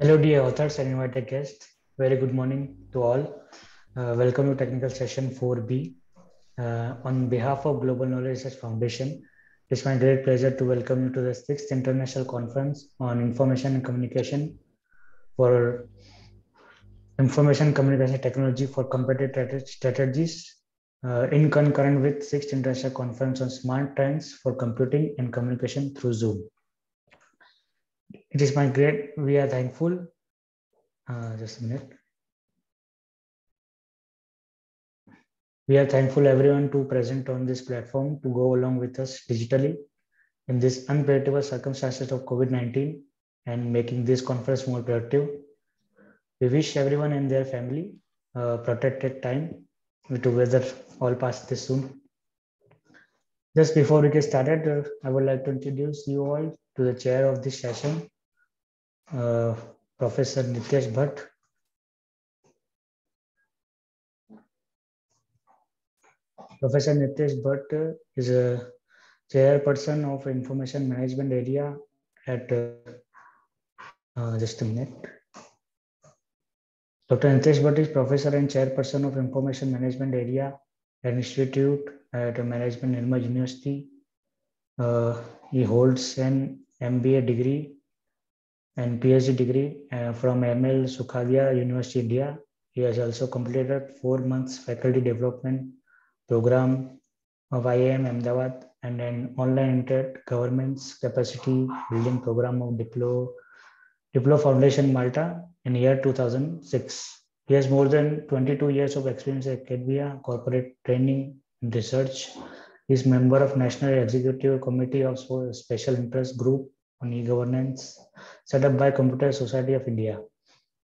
Hello, dear authors and invited guests. Very good morning to all. Uh, welcome to technical session 4B. Uh, on behalf of Global Knowledge Research Foundation, it's my great pleasure to welcome you to the sixth international conference on information and communication for information communication technology for competitive strategies uh, in concurrent with sixth international conference on smart trends for computing and communication through Zoom. It is my great, we are thankful. Uh, just a minute. We are thankful everyone to present on this platform to go along with us digitally in this unpredictable circumstances of COVID-19 and making this conference more productive. We wish everyone and their family protected time. We together all pass this soon. Just before we get started, uh, I would like to introduce you all to the chair of this session, uh, Professor Nityesh Bhatt. Professor Nityesh Bhatt is a chairperson of information management area at, uh, just a minute. Dr. Nityesh Bhatt is professor and chairperson of information management area at Institute at Management Nirma University. Uh, he holds an MBA degree and PhD degree uh, from ML Sukhadia University, India. He has also completed four months faculty development program of IIM Ahmedabad and an online internet governance capacity building program of Diplo, Diplo Foundation Malta in year 2006. He has more than 22 years of experience at academia, corporate training and research. He is member of National Executive Committee of Special Interest Group on e-governance set up by Computer Society of India.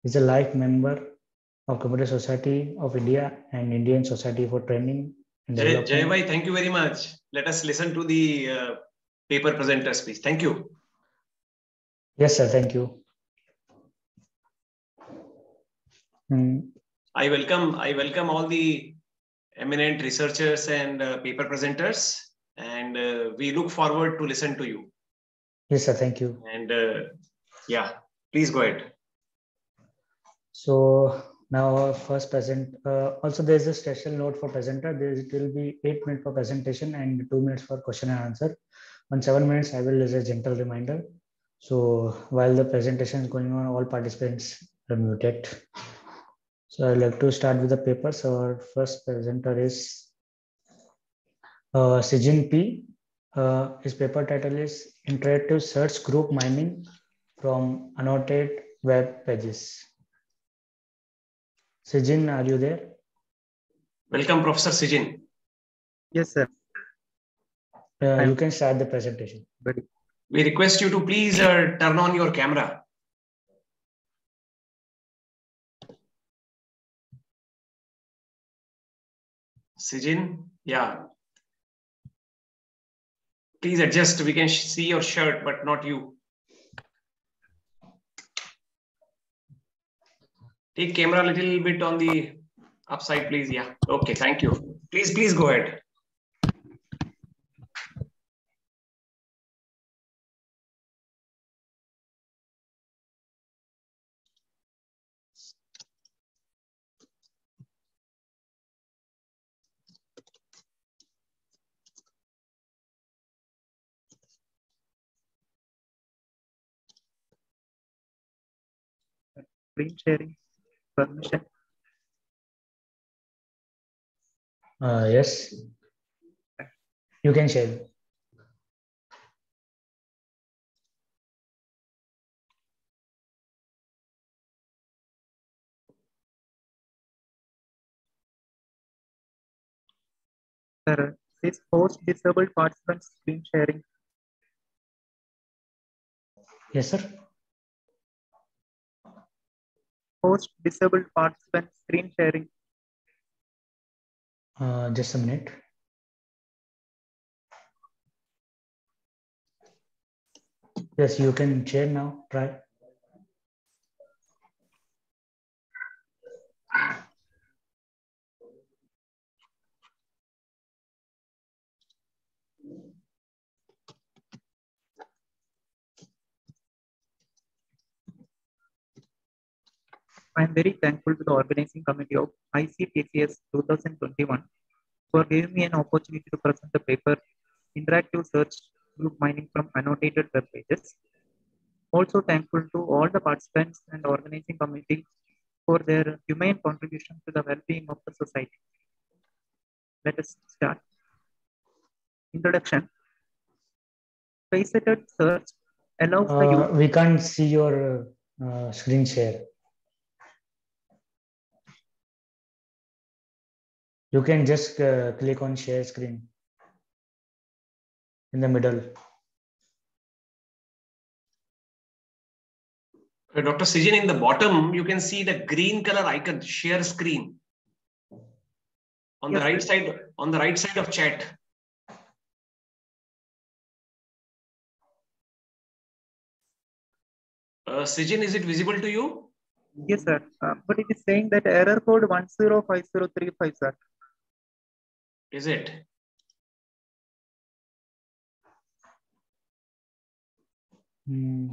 He is a life member of Computer Society of India and Indian Society for Training. Jay, Jay thank you very much. Let us listen to the uh, paper presenters, please. Thank you. Yes, sir. Thank you. Mm. I welcome I welcome all the eminent researchers and uh, paper presenters, and uh, we look forward to listen to you. Yes, sir. Thank you. And uh, yeah, please go ahead. So now our first present. Uh, also, there is a special note for presenter. There it will be eight minutes for presentation and two minutes for question and answer. On seven minutes, I will as a gentle reminder. So while the presentation is going on, all participants are muted. So I'd like to start with the papers. Our first presenter is uh, Sijin P. Uh, his paper title is Interactive Search Group Mining from Annotated Web Pages. Sijin, are you there? Welcome, Professor Sijin. Yes, sir. Uh, you can start the presentation. We request you to please uh, turn on your camera. Sijin, yeah. Please adjust. We can see your shirt, but not you. Take camera a little bit on the upside, please. Yeah. Okay. Thank you. Please, please go ahead. Screen sharing permission? Uh, yes. You can share. Sir, this host disabled participant screen sharing. Yes, sir. Host disabled participant screen sharing. Uh, just a minute. Yes, you can share now. Try. I am very thankful to the organizing committee of ICTCS 2021 for giving me an opportunity to present the paper Interactive Search Group Mining from Annotated Web Pages. Also thankful to all the participants and organizing committee for their humane contribution to the well-being of the society. Let us start. Introduction. Faceted search allows the uh, we can't see your uh, screen share. You can just uh, click on share screen in the middle. Uh, Dr. Sijin, in the bottom, you can see the green color icon, share screen. On yes, the right side, on the right side of chat. Uh, Sijin, is it visible to you? Yes, sir. Uh, but it is saying that error code 105035, sir. Is it? Hmm.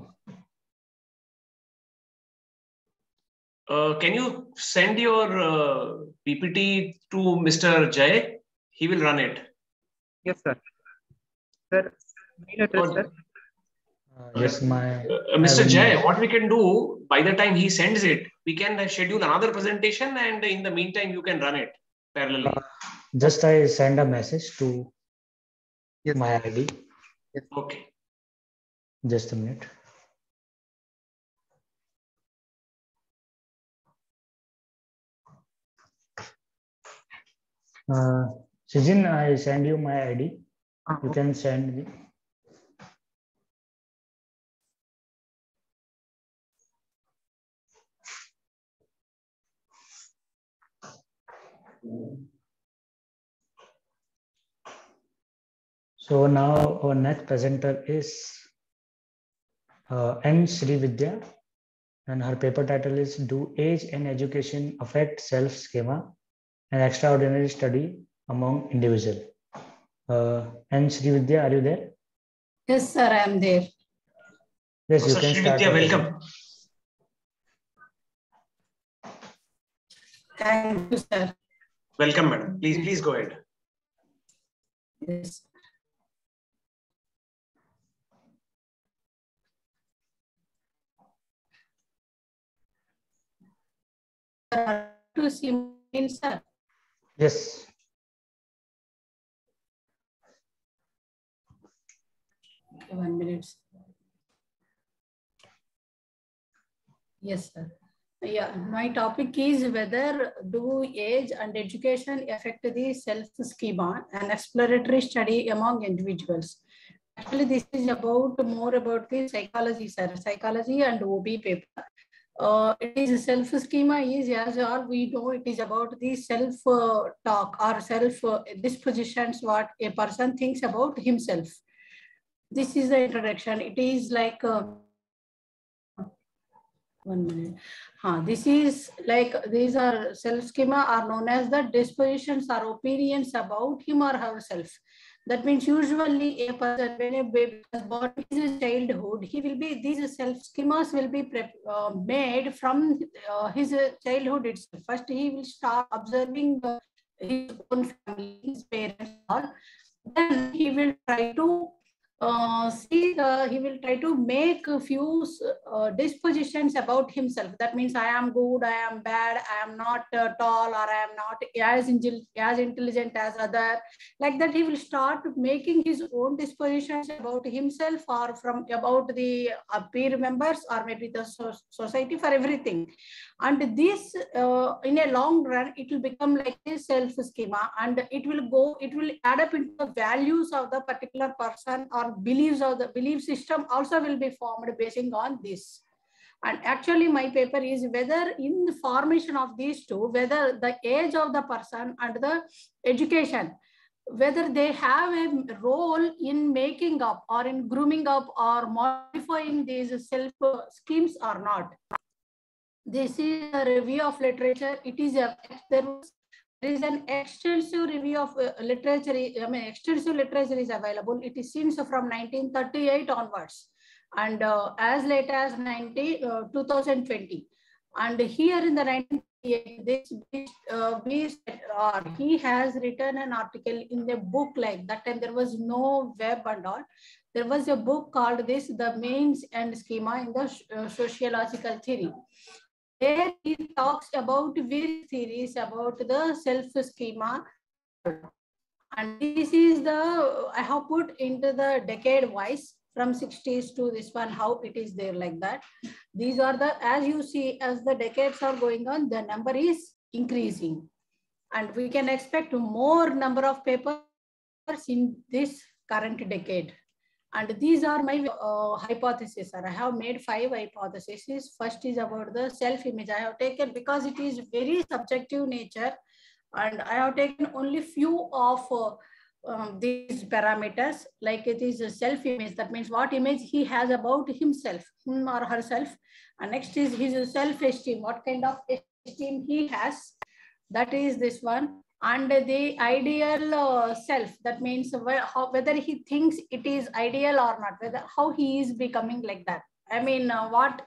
Uh, can you send your uh, PPT to Mr. Jay? He will run it. Yes, sir. Sir, mail address, sir. Uh, yes, my. Uh, Mr. Jay, what we can do by the time he sends it, we can schedule another presentation, and in the meantime, you can run it parallelly. Just I send a message to yes. my ID. Yes. Okay. Just a minute. Uh, Sijin, I send you my ID. Uh, you can send me. So now our next presenter is uh, N. Sri Vidya and her paper title is Do Age and Education Affect Self-Schema? An Extraordinary Study Among Individuals. Uh, N. Sri Vidya, are you there? Yes, sir, I am there. Yes, you can start. Vidya, welcome. Thank you, sir. Welcome, madam. Please, please go ahead. Yes. To sir. Yes. One minute. Yes, sir. Yeah, my topic is whether do age and education affect the self schema and exploratory study among individuals. Actually, this is about more about the psychology, sir, psychology and OB paper. Uh, it is self schema is as all we know it is about the self uh, talk or self uh, dispositions what a person thinks about himself. This is the introduction. It is like uh, one minute. Huh, this is like these are self schema are known as the dispositions or opinions about him or herself. That means usually a person when a baby is born in his childhood, he will be these self schemas will be uh, made from uh, his childhood itself. First, he will start observing uh, his own family, his parents, all. Then he will try to uh, see uh, he will try to make a few uh, dispositions about himself. That means i am good i am bad i am not uh, tall or i am not as, as intelligent as other. Like that he will start making his own dispositions about himself or from about the uh, peer members or maybe the so society for everything and this uh, in a long run it will become like a self schema and it will go it will add up into the values of the particular person or beliefs of the belief system also will be formed basing on this. And actually my paper is whether in the formation of these two, whether the age of the person and the education, whether they have a role in making up or in grooming up or modifying these self schemes or not. This is a review of literature. It is a, there was there is an extensive review of uh, literature, I mean, extensive literature is available. It is since from 1938 onwards and uh, as late as 90, uh, 2020. And here in the 1988, this uh, uh, he has written an article in the book like that time there was no web and all. There was a book called this, The Means and Schema in the uh, Sociological Theory. There he talks about various theories about the self-schema. And this is the, I have put into the decade wise from 60s to this one, how it is there like that. These are the, as you see, as the decades are going on, the number is increasing. And we can expect more number of papers in this current decade. And these are my uh, hypotheses. Sir. I have made five hypotheses. First is about the self-image. I have taken, because it is very subjective nature, and I have taken only few of uh, um, these parameters, like it is a self-image. That means what image he has about himself, him or herself. And next is his self-esteem, what kind of esteem he has. That is this one. And the ideal uh, self, that means how, whether he thinks it is ideal or not, whether how he is becoming like that. I mean, uh, what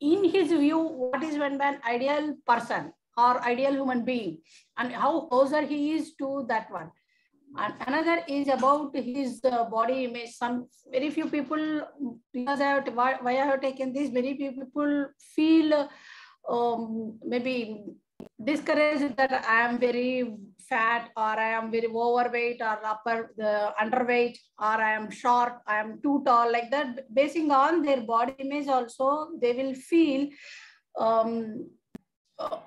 in his view, what is one man ideal person or ideal human being and how closer he is to that one and another is about his uh, body image. Some very few people, because I have, why, why I have taken this, many people feel um, maybe discouraged that I am very fat or I am very overweight or upper the underweight or I am short, I am too tall like that. Basing on their body image also, they will feel um,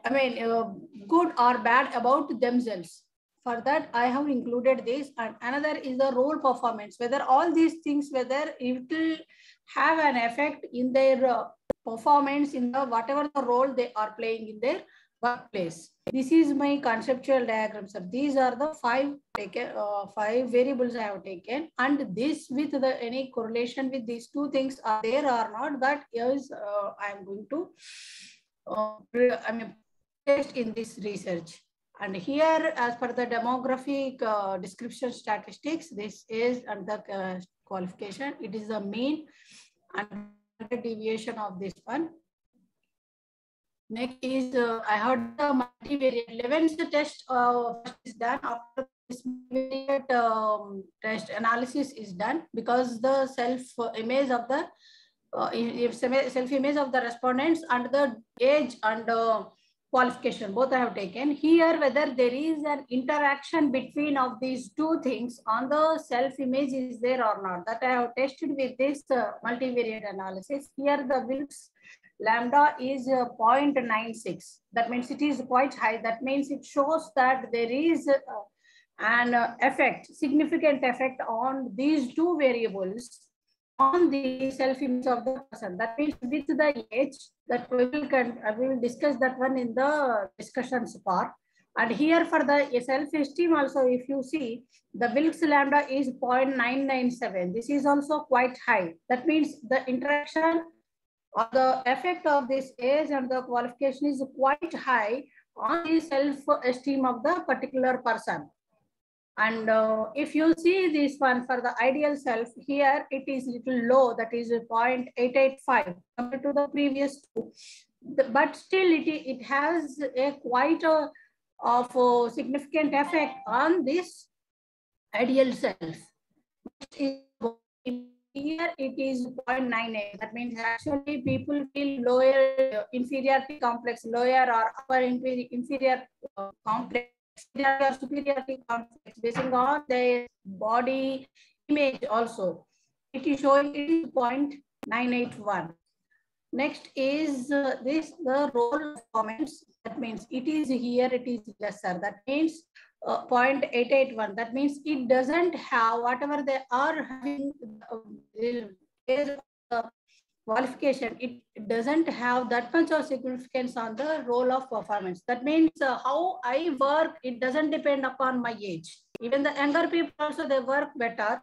I mean, uh, good or bad about themselves for that i have included this and another is the role performance whether all these things whether it will have an effect in their uh, performance in the whatever the role they are playing in their workplace this is my conceptual diagram sir these are the five taken uh, five variables i have taken and this with the any correlation with these two things are there or not that is uh, i am going to uh, i mean test in this research and here, as per the demographic uh, description statistics, this is under uh, qualification. It is the mean and deviation of this one. Next is, uh, I heard the multivariate Levene's test uh, is done after this multivariate um, test analysis is done because the self image of the uh, self image of the respondents and the age and uh, qualification, both I have taken. Here, whether there is an interaction between of these two things on the self-image is there or not. That I have tested with this uh, multivariate analysis. Here, the Wilks lambda is uh, 0.96. That means it is quite high. That means it shows that there is uh, an uh, effect, significant effect on these two variables on the self-image of the person. That means with the age that we will, we will discuss that one in the discussions part. And here for the self-esteem also, if you see, the Wilks lambda is 0.997. This is also quite high. That means the interaction the effect of this age and the qualification is quite high on the self-esteem of the particular person. And uh, if you see this one for the ideal self, here it is little low, that is 0.885 compared to the previous two. But still it, it has a quite a, of a significant effect on this ideal self. Here it is 0.98. That means actually people feel lower inferiority complex, lower or upper inferior uh, complex superiority complex based on their body image also. It is showing it is 0.981. Next is uh, this the role of comments. That means it is here, it is lesser. That means uh, 0.881. That means it doesn't have whatever they are having uh, qualification, it doesn't have that much of significance on the role of performance. That means uh, how I work, it doesn't depend upon my age. Even the younger people also, they work better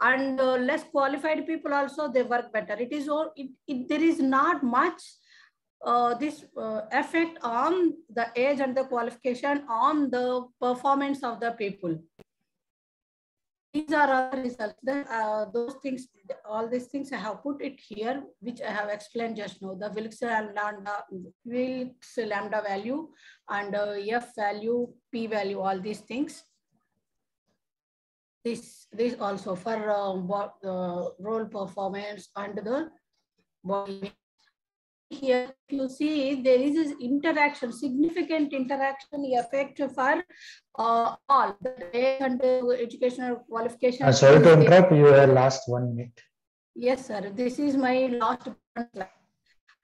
and uh, less qualified people also, they work better. It is all, it, it, there is not much uh, this uh, effect on the age and the qualification on the performance of the people. these are other results. Then uh, those things, all these things I have put it here, which I have explained just now. The Wilks lambda, Wilks lambda value and uh, F value, P value, all these things. This this also for uh, role performance and the body here you see there is this interaction, significant interaction effect for uh, all the and educational qualification. Uh, sorry to interrupt, you have last one minute. Yes, sir. This is my last slide.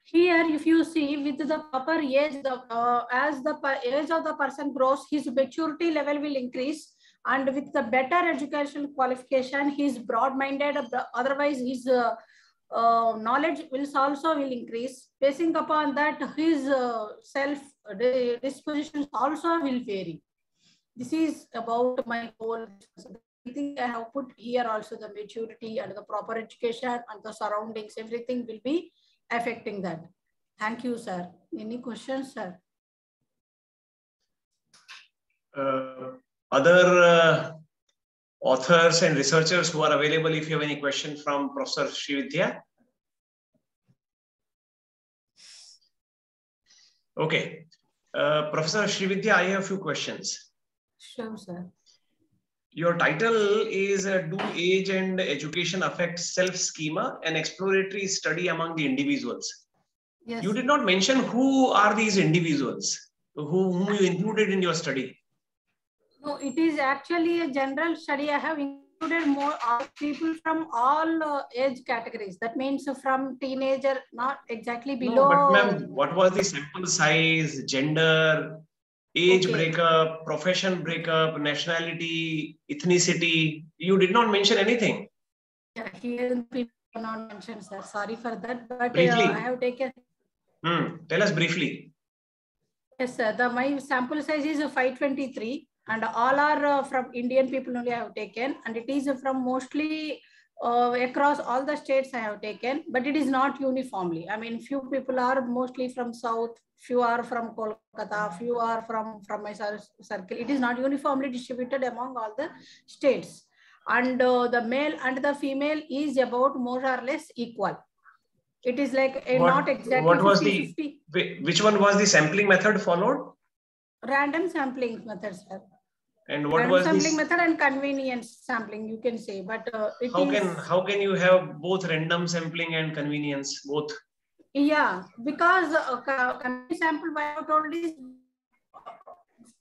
Here, if you see with the proper age, the, uh, as the age of the person grows, his maturity level will increase. And with the better educational qualification, he's broad-minded, otherwise he's uh, uh, knowledge will also will increase. Basing upon that, his uh, self dispositions also will vary. This is about my. I think I have put here also the maturity and the proper education and the surroundings, everything will be affecting that. Thank you, sir. Any questions, sir? Uh, other uh, authors and researchers who are available if you have any question from Professor Srividya. Okay. Uh, Professor Srividya, I have a few questions. Sure, sir. Your title is uh, Do Age and Education Affect Self-Schema, an exploratory study among the individuals. Yes. You did not mention who are these individuals, who, whom you included in your study. No, it is actually a general study. I have included more people from all uh, age categories. That means from teenager, not exactly below. No, but ma'am, what was the sample size, gender, age okay. breakup, profession breakup, nationality, ethnicity? You did not mention anything. Yeah, here people not mentioned, sir. Sorry for that. But. Uh, I have taken. Hmm. Tell us briefly. Yes, sir. The, my sample size is 523 and all are uh, from Indian people only I have taken and it is from mostly uh, across all the states I have taken, but it is not uniformly. I mean, few people are mostly from South, few are from Kolkata, few are from, from my circle. It is not uniformly distributed among all the states. And uh, the male and the female is about more or less equal. It is like a what, not exactly What was 50, the, 50. which one was the sampling method followed? Random sampling method, sir. And what was sampling this? method and convenience sampling, you can say, but uh, how is... can how can you have both random sampling and convenience both? Yeah, because uh, sample by I told is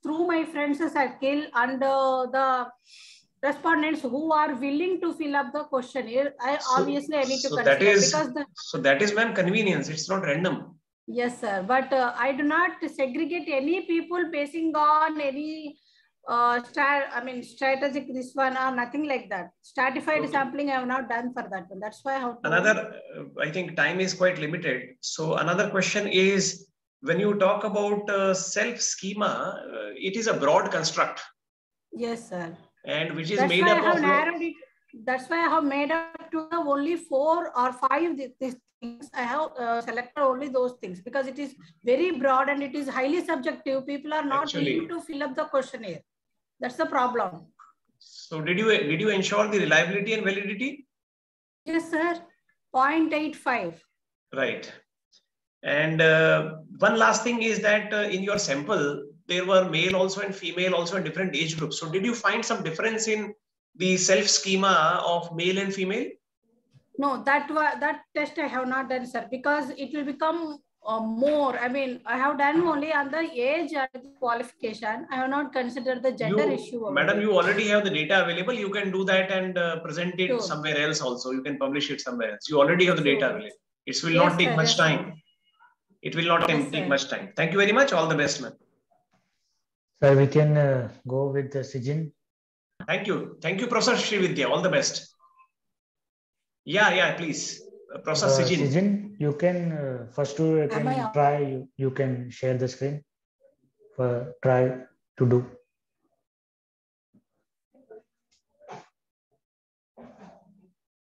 through my friends circle and uh, the respondents who are willing to fill up the questionnaire. I so, obviously I need to so that is because the, so that is when convenience. It's not random. Yes, sir. But uh, I do not segregate any people basing on any uh, strat, I mean, strategic this one or nothing like that. Stratified okay. sampling, I have not done for that one. That's why I have. Another, uh, I think time is quite limited. So another question is, when you talk about uh, self schema, uh, it is a broad construct. Yes, sir. And which is That's made up of. It, that's why I have made up to only four or five these things. I have uh, selected only those things because it is very broad and it is highly subjective. People are not Actually, willing to fill up the questionnaire. That's the problem. So did you did you ensure the reliability and validity? Yes, sir. 0.85. Right. And uh, one last thing is that uh, in your sample, there were male also and female also in different age groups. So did you find some difference in the self schema of male and female? No, that was that test I have not done, sir, because it will become uh, more. I mean, I have done only on the age and qualification. I have not considered the gender you, issue. Madam, you already have the data available. You can do that and uh, present it sure. somewhere else also. You can publish it somewhere else. You already have the data available. It will yes, not take sir, much yes, time. Sir. It will not yes, take much time. Thank you very much. All the best, man. Sir, we can uh, go with the Sijin. Thank you. Thank you, Professor Srividya. All the best. Yeah, yeah, please. Professor uh, Sijin. Sijin, you can uh, first to you can try. You, you can share the screen. For try to do.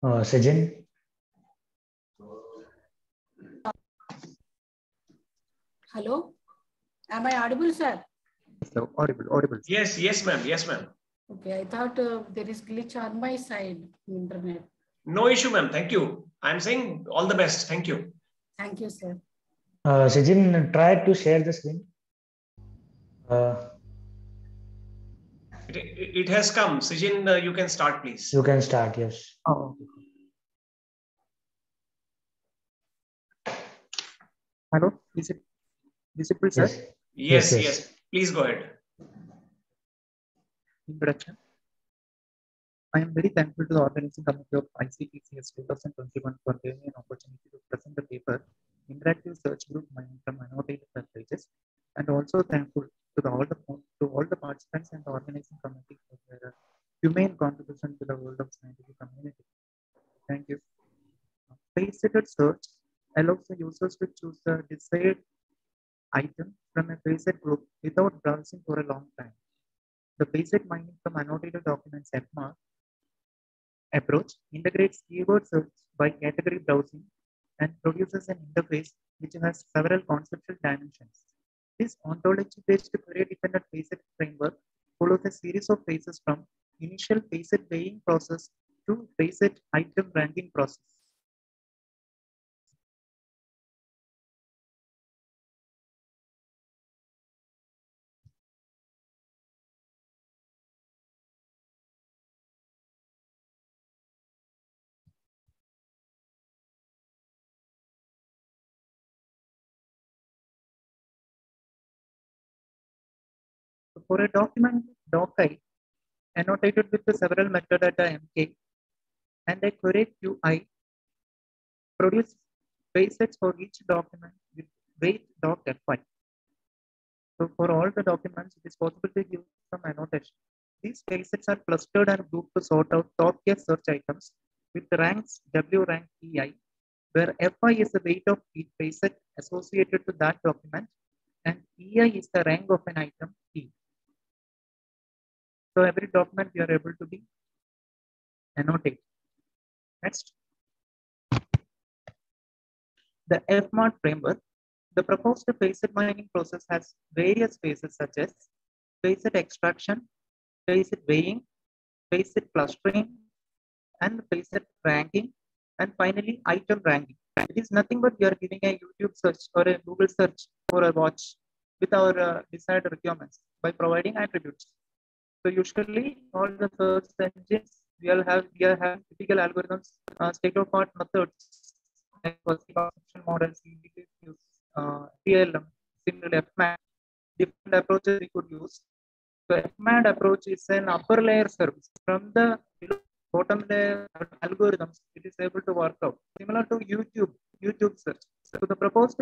Uh, Sijin. Hello. Am I audible, sir? So audible, audible. Yes, yes, ma'am. Yes, ma'am. Okay, I thought uh, there is glitch on my side, internet. No issue, ma'am. Thank you. I'm saying all the best. Thank you. Thank you, sir. Uh, Sijin, try to share the screen. Uh, it, it, has come. Sijin, uh, you can start, please. You can start, yes. Oh, Hello, is it visible, sir? Yes. Yes, yes, yes. Please go ahead. Introduction. I am very thankful to the organizing committee of ICTCS 2021 for giving me an opportunity to present the paper Interactive Search Group Mining from Annotated Pages and also thankful to the, all the to all the participants and the organizing committee for their humane contribution to the world of scientific community. Thank you. Faceted search allows the users to choose the desired item from a facet group without browsing for a long time. The basic mining from annotated documents FMAR approach integrates keyword search by category browsing and produces an interface which has several conceptual dimensions. This ontology-based query-dependent facet framework follows a series of phases from initial facet weighing process to facet item ranking process. For a document doci annotated with the several metadata mk and a query qi produce facets for each document with weight doc fy. So for all the documents, it is possible to use some annotation. These facets are clustered and grouped to sort out top tier search items with ranks W rank EI, where FI is the weight of each facet associated to that document and EI is the rank of an item E. So every document we are able to be annotate. Next. The FMART framework. The proposed facet mining process has various phases such as facet extraction, facet weighing, facet clustering, and facet ranking, and finally item ranking. It is nothing but we are giving a YouTube search or a Google search for a watch with our uh, desired requirements by providing attributes. So usually all the search engines we all have we are having typical algorithms, uh, state of art methods, like models, uh, TLM, similarly FMAT, different approaches we could use. So FMAT approach is an upper layer service from the bottom layer algorithms. It is able to work out similar to YouTube, YouTube search. So the proposed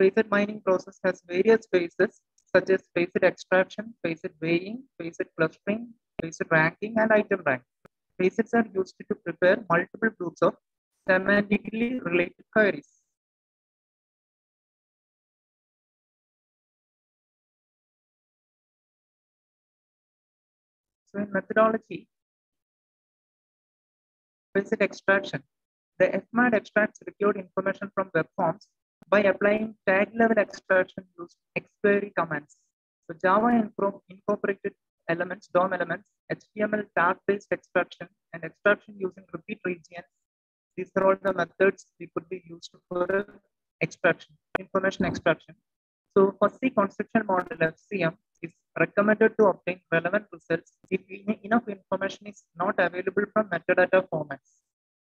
facet mining process has various phases such as facet extraction, facet weighing, facet clustering, facet ranking, and item rank. Facets are used to prepare multiple groups of semantically related queries. So in methodology, facet extraction, the FMAT extracts required information from web forms by applying tag level extraction using xquery commands. So Java incorporated elements, DOM elements, HTML tag-based extraction, and extraction using repeat regions. These are all the methods we could be used for extraction, information extraction. So fuzzy construction model FCM is recommended to obtain relevant results if enough information is not available from metadata formats.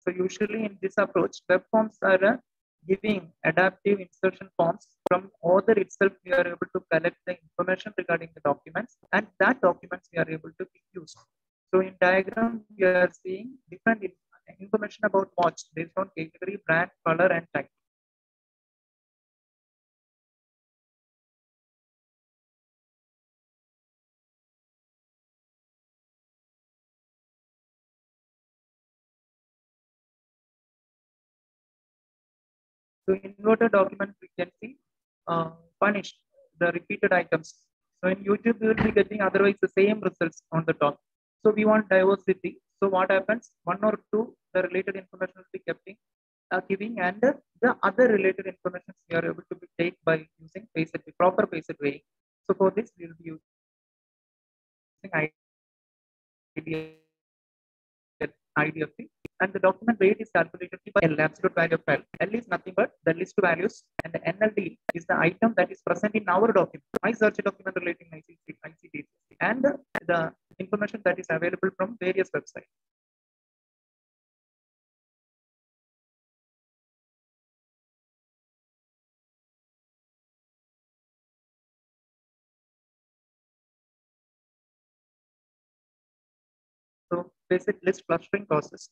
So usually in this approach, web forms are giving adaptive insertion forms from author itself we are able to collect the information regarding the documents and that documents we are able to use so in diagram we are seeing different information about watch based on category brand color and type Inverted document frequency uh, punish the repeated items. So in YouTube, we will be getting otherwise the same results on the top. So we want diversity. So what happens? One or two, the related information will be kept in, uh, giving and the other related information we are able to be take by using facet, proper facet way. So for this, we will be using an IDFT. And the document weight is calculated by L, absolute value of L. L is nothing but the list values, and the NLD is the item that is present in our document, my search document relating ICT, ICT, and the information that is available from various websites. Basic list clustering process.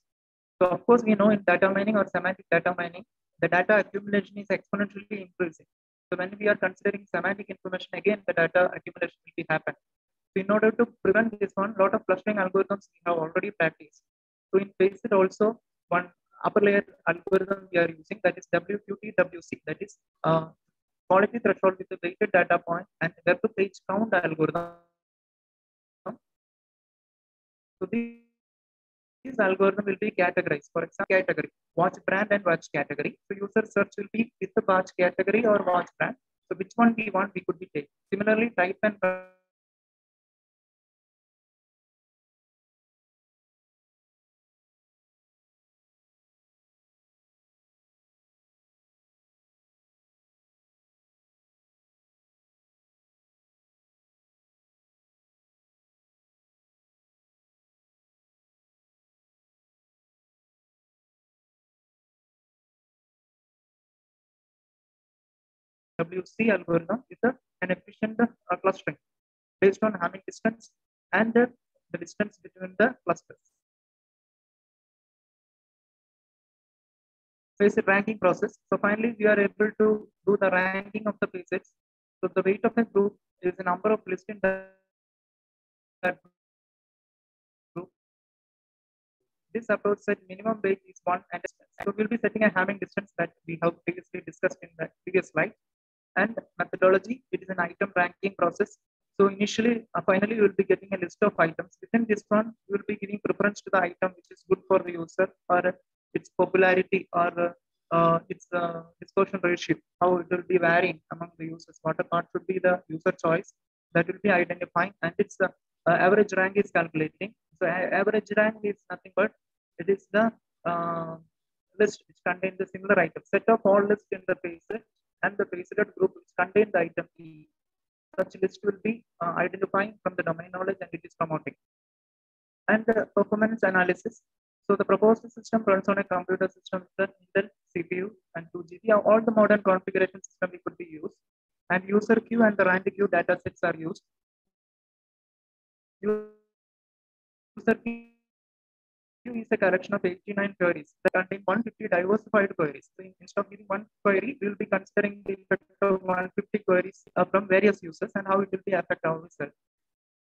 So of course, we know in data mining or semantic data mining, the data accumulation is exponentially increasing. So when we are considering semantic information, again, the data accumulation will be happen. So in order to prevent this one, lot of clustering algorithms we have already practiced. So in facet also, one upper layer algorithm we are using that is WQT-WC, that is uh, quality threshold with the weighted data point and web page count algorithm so these algorithm will be categorized. For example, category, watch brand and watch category. So user search will be with the watch category or watch brand. So which one we want, we could be take. Similarly, type and WC algorithm is a, an efficient uh, clustering based on Hamming distance and uh, the distance between the clusters. Facet ranking process. So finally, we are able to do the ranking of the facets. So the weight of a group is the number of lists that group. This approach said minimum weight is one and so we'll be setting a Hamming distance that we have previously discussed in the previous slide and methodology. It is an item ranking process. So initially, uh, finally, you will be getting a list of items. Within this one, you will be giving preference to the item which is good for the user or its popularity or uh, its uh, dispersion ratio, how it will be varying among the users. What a part should be the user choice that will be identifying and its uh, average rank is calculating. So average rank is nothing but it is the uh, list which contains the similar items. Set of all lists in the facet and the preceded group which contain the item E. Such list will be uh, identifying from the domain knowledge and it is promoting. And the performance analysis. So the proposed system runs on a computer system with Intel CPU and 2 GB. All the modern configuration system could be used. And UserQ and the RandQ data sets are used. User queue is a collection of 89 queries that contain 150 diversified queries. So instead of giving one query, we will be considering the effect of 150 queries uh, from various users and how it will be affect our result.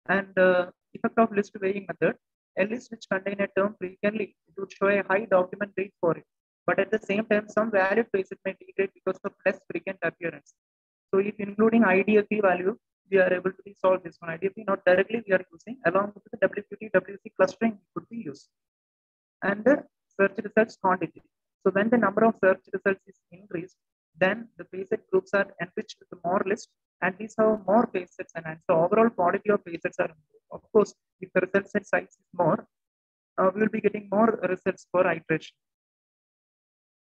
And uh, effect of list weighing method, a list which contain a term frequently, it would show a high document weight for it. But at the same time, some valid facet may degrade because of less frequent appearance. So if including IDFT value, we are able to solve this one. IDFT not directly we are using along with the WQT, WC clustering could be used and the search results quantity. So when the number of search results is increased, then the facet groups are enriched with more lists and these have more facets and so overall quality of facets are improved. Of course, if the result set size is more, uh, we will be getting more results per iteration.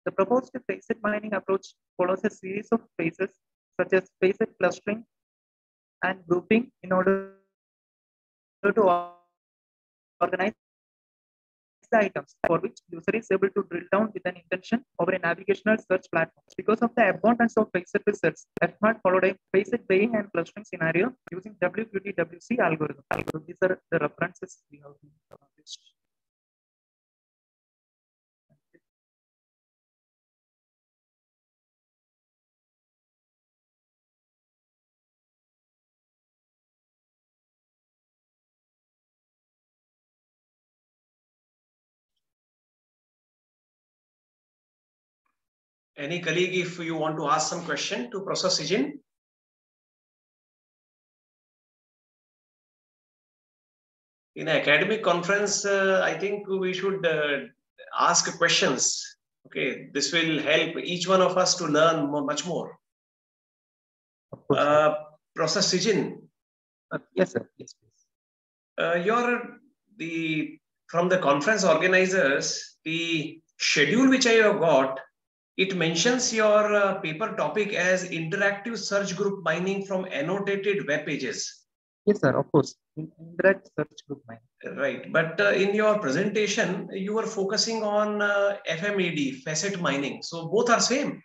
The proposed facet mining approach follows a series of phases such as facet clustering and grouping in order to organize the items for which user is able to drill down with an intention over a navigational search platform. Because of the abundance of facet results, FMAT followed a basic weighing and clustering scenario using WQT-WC algorithm. These are the references we have used. Any colleague, if you want to ask some question to Professor Sijin? In an academic conference, uh, I think we should uh, ask questions. Okay, this will help each one of us to learn more, much more. Uh, Professor Sijin. Uh, yes, sir. Yes, please. Uh, your the from the conference organizers, the schedule which I have got, it mentions your uh, paper topic as interactive search group mining from annotated web pages. Yes, sir, of course. Indirect search group mining. Right. But uh, in your presentation, you were focusing on uh, FMED, facet mining. So both are same.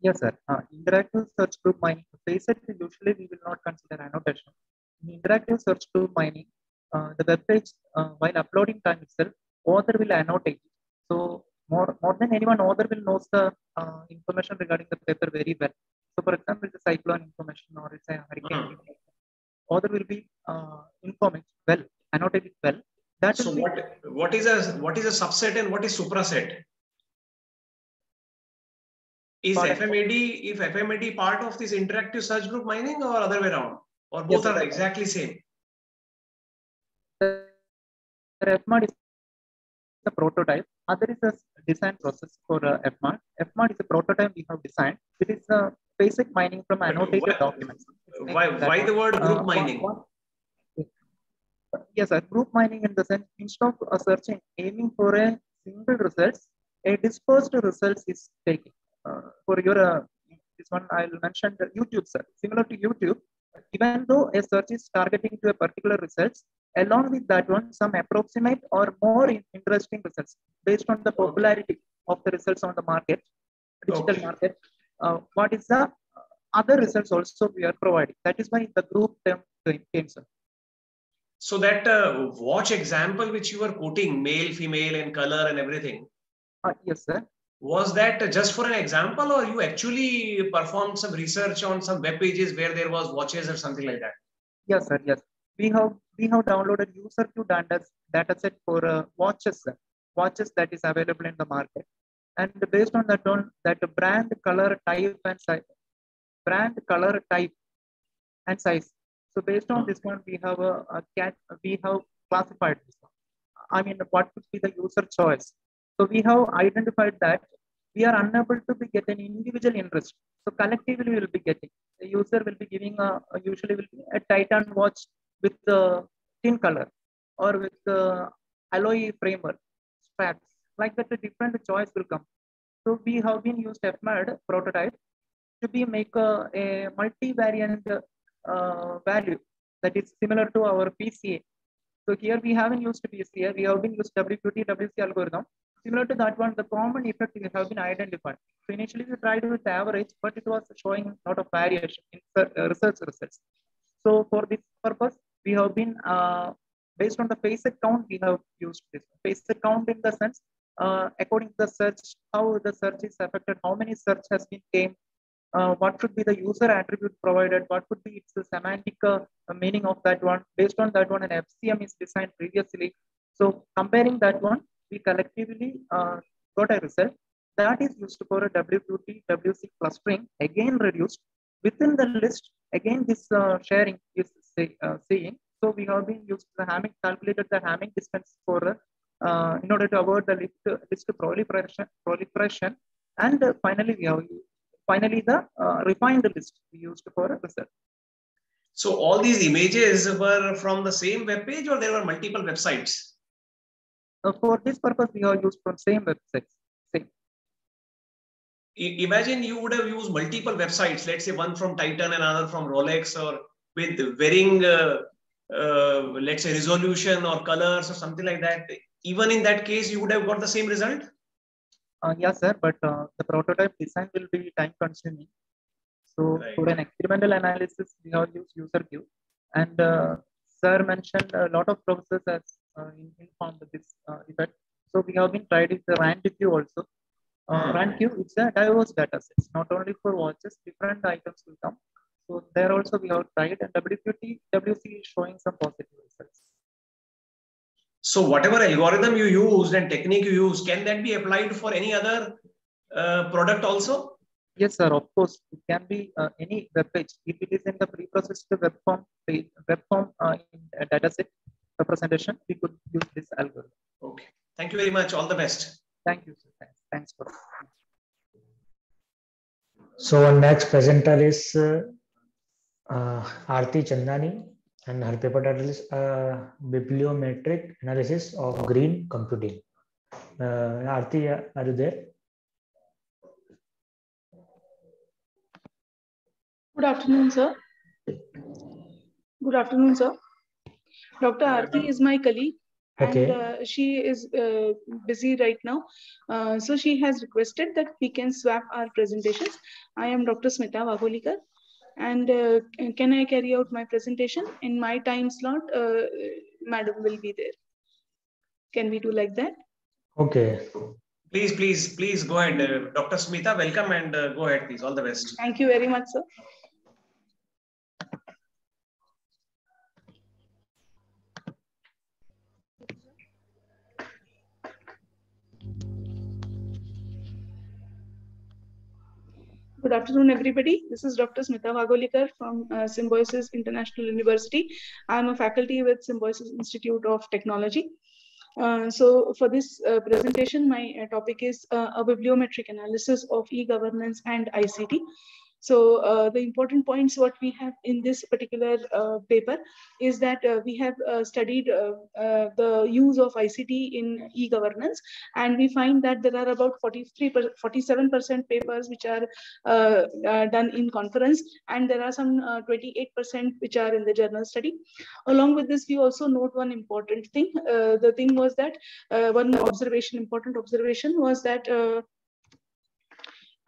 Yes, sir. Uh, interactive search group mining, facet usually we will not consider annotation. In interactive search group mining, uh, the web page, uh, while uploading time itself, author will annotate. So more, more than anyone, other will knows the uh, information regarding the paper very well. So for example, it's a cyclone information or it's a hurricane -huh author will be uh, informed well, annotated well. That so what what is a what is a subset and what is supraset? Is FMED if FMED part of this interactive search group mining or other way around, or both yes, are exactly same? The FMAD is the prototype. Other is a design process for uh, FMAD. FMAD is a prototype we have designed. It is a basic mining from annotated why, documents. Why, why the word group uh, mining? yes, sir. Group mining in the sense, instead of uh, searching, aiming for a single results, a dispersed results is taken. Uh, for your, uh, this one I'll mention the YouTube, sir. Similar to YouTube, even though a search is targeting to a particular results, along with that one, some approximate or more interesting results based on the popularity of the results on the market, digital okay. market uh, what is the other results also we are providing. That is why the group term came, sir. So that uh, watch example which you were quoting, male, female, and color and everything. Uh, yes, sir. Was that just for an example, or you actually performed some research on some web pages where there was watches or something like that? Yes, sir. Yes, we have we have downloaded user data data set for uh, watches, watches that is available in the market. And based on that one that brand color type and size brand color type and size. So based on this one we have a, a cat we have classified this one. I mean what could be the user choice? So we have identified that we are unable to be get an individual interest. So collectively we will be getting. The user will be giving a usually will be a titan watch with the tin color or with the alloy framework straps like that a different choice will come. So we have been used FMAD prototype to be make a, a multivariant uh, value that is similar to our PCA. So here we haven't used PCA, we have been used WQT, WC algorithm. Similar to that one, the common effect we have been identified. So initially we tried with average, but it was showing a lot of variation in uh, research results. So for this purpose, we have been, uh, based on the face count, we have used this. Face count in the sense, uh, according to the search, how the search is affected, how many search has been came, uh, what should be the user attribute provided, what could be its semantic uh, meaning of that one. Based on that one, an FCM is designed previously. So comparing that one, we collectively uh, got a result that is used for a WQT, WC clustering, again reduced. Within the list, again this uh, sharing is say, uh, saying, so we have been used the Hamming, calculated the Hamming distance for uh, in order to avoid the list, list proliferation, proliferation. And uh, finally, we have finally the uh, refined list we used for result. So all these images were from the same web page or there were multiple websites? Uh, for this purpose, we have used from same websites. Same. Imagine you would have used multiple websites, let's say one from Titan and another from Rolex or with varying, uh, uh, let's say resolution or colors or something like that even in that case, you would have got the same result? Uh, yes, sir, but uh, the prototype design will be time consuming. So right. for an experimental analysis, we have used UserQ. And uh, sir mentioned a lot of professors have uh, informed this uh, effect. So we have been tried with the RandQ also. Uh, RandQ, it's a diverse data set. Not only for watches, different items will come. So there also we have tried and WQT, WC is showing some positive results. So whatever algorithm you used and technique you use, can that be applied for any other uh, product also? Yes, sir. Of course, it can be uh, any web page. If it is in the preprocessed web form, web form uh, in a dataset representation, we could use this algorithm. Okay. Thank you very much. All the best. Thank you, sir. Thanks, Thanks for. So our next presenter is uh, Aarti Chandani. and her paper title is uh, Bibliometric Analysis of Green Computing. Uh, Aarti, are you there? Good afternoon, sir. Good afternoon, sir. Dr. Aarti is my colleague Okay. and uh, she is uh, busy right now. Uh, so she has requested that we can swap our presentations. I am Dr. Smita Wagholikar and uh, can I carry out my presentation in my time slot? Uh, madam will be there. Can we do like that? Okay. Please, please, please go ahead. Uh, Dr. Smita, welcome and uh, go ahead, please. All the best. Thank you very much, sir. Good afternoon, everybody. This is Dr. Smita Wagholikar from uh, Symbiosis International University. I'm a faculty with Symbiosis Institute of Technology. Uh, so for this uh, presentation, my uh, topic is uh, a bibliometric analysis of e-governance and ICT. So uh, the important points what we have in this particular uh, paper is that uh, we have uh, studied uh, uh, the use of ICT in e-governance and we find that there are about 43 47% papers which are done in conference and there are some 28% which are in the journal study. Along with this, we also note one important thing. the thing was that one observation, important observation was that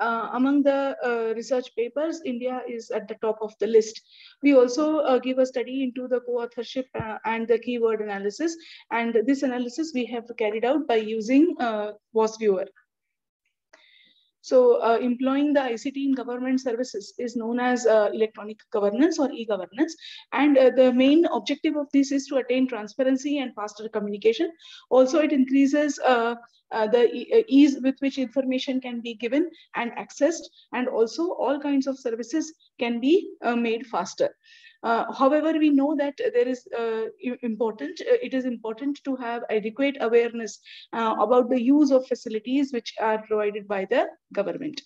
uh, among the uh, research papers, India is at the top of the list. We also uh, give a study into the co-authorship uh, and the keyword analysis. And this analysis we have carried out by using uh, VOSviewer. So uh, employing the ICT in government services is known as uh, electronic governance or e-governance. And uh, the main objective of this is to attain transparency and faster communication. Also, it increases uh, uh, the e uh, ease with which information can be given and accessed. And also all kinds of services can be made faster. Uh, however, we know that there is uh, important, uh, it is important to have adequate awareness about the use of facilities which are provided by the government.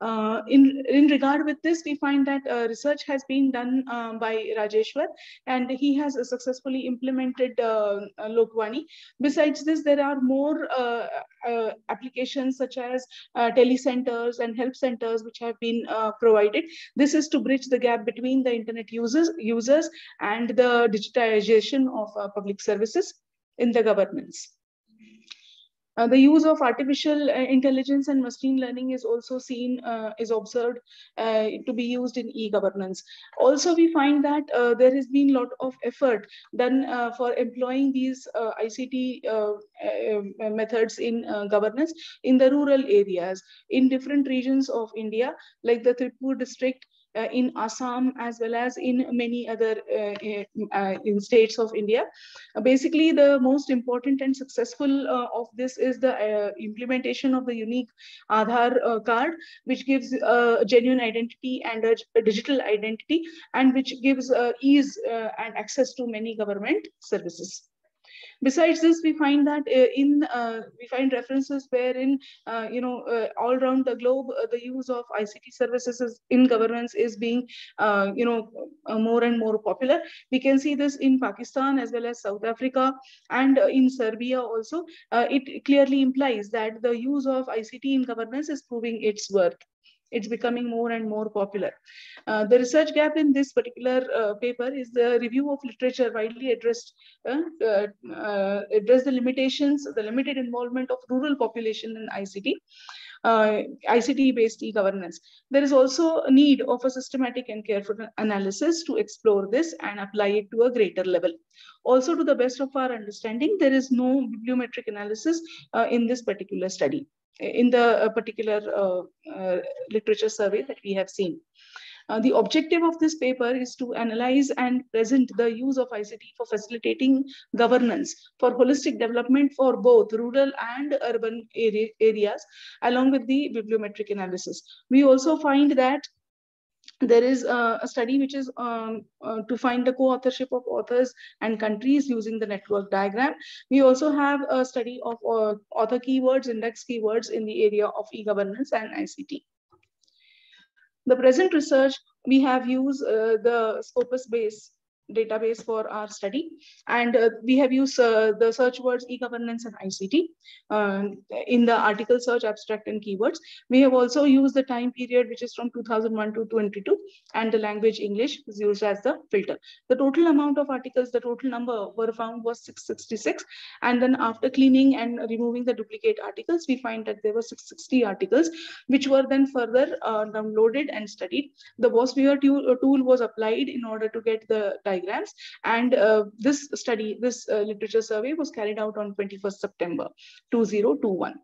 Uh, in, in regard with this, we find that uh, research has been done uh, by Rajeshwar and he has successfully implemented uh, uh, Lokvani. Besides this, there are more uh, applications such as telecenters and help centers which have been provided. This is to bridge the gap between the internet users, users and the digitization of public services in the governments. Uh, the use of artificial uh, intelligence and machine learning is also seen, uh, is observed uh, to be used in e-governance. Also, we find that uh, there has been a lot of effort done uh, for employing these ICT methods in governance in the rural areas, in different regions of India, like the Tripur district, Uh, in Assam as well as in many other uh, uh, uh in states of India. Uh, basically, the most important and successful of this is the implementation of the unique Aadhaar card, which gives a genuine identity and a digital identity, and which gives ease and access to many government services. Besides this, we find that uh, in uh, we find references wherein uh, you know all around the globe the use of ICT services in governance is being you know more and more popular. We can see this in Pakistan as well as South Africa and in Serbia also. it clearly implies that the use of ICT in governance is proving its worth it's becoming more and more popular. Uh, the research gap in this particular uh, paper is the review of literature widely addressed, uh, uh, uh address the limitations, the limited involvement of rural population in ICT. Uh, ICT-based e-governance. There is also a need of a systematic and careful analysis to explore this and apply it to a greater level. Also, to the best of our understanding, there is no bibliometric analysis in this particular study in the uh, particular uh, uh, literature survey that we have seen. Uh, the objective of this paper is to analyze and present the use of ICT for facilitating governance for holistic development for both rural and urban area, areas, along with the bibliometric analysis. We also find that there is a, study which is um, uh, to find the co-authorship of authors and countries using the network diagram. We also have a study of uh, author keywords, index keywords in the area of e-governance and ICT. The present research, we have used uh, the Scopus base database for our study. And uh, we have used uh, the search words e-governance and ICT uh, in the article search abstract and keywords. We have also used the time period, which is from 2001 to 22, and the language English is used as the filter. The total amount of articles, the total number were found was 666. And then after cleaning and removing the duplicate articles, we find that there were 660 articles, which were then further uh, downloaded and studied. The VOSviewer tool, tool was applied in order to get the diagrams. And uh, this study, this uh, literature survey was carried out on 21st September 2021.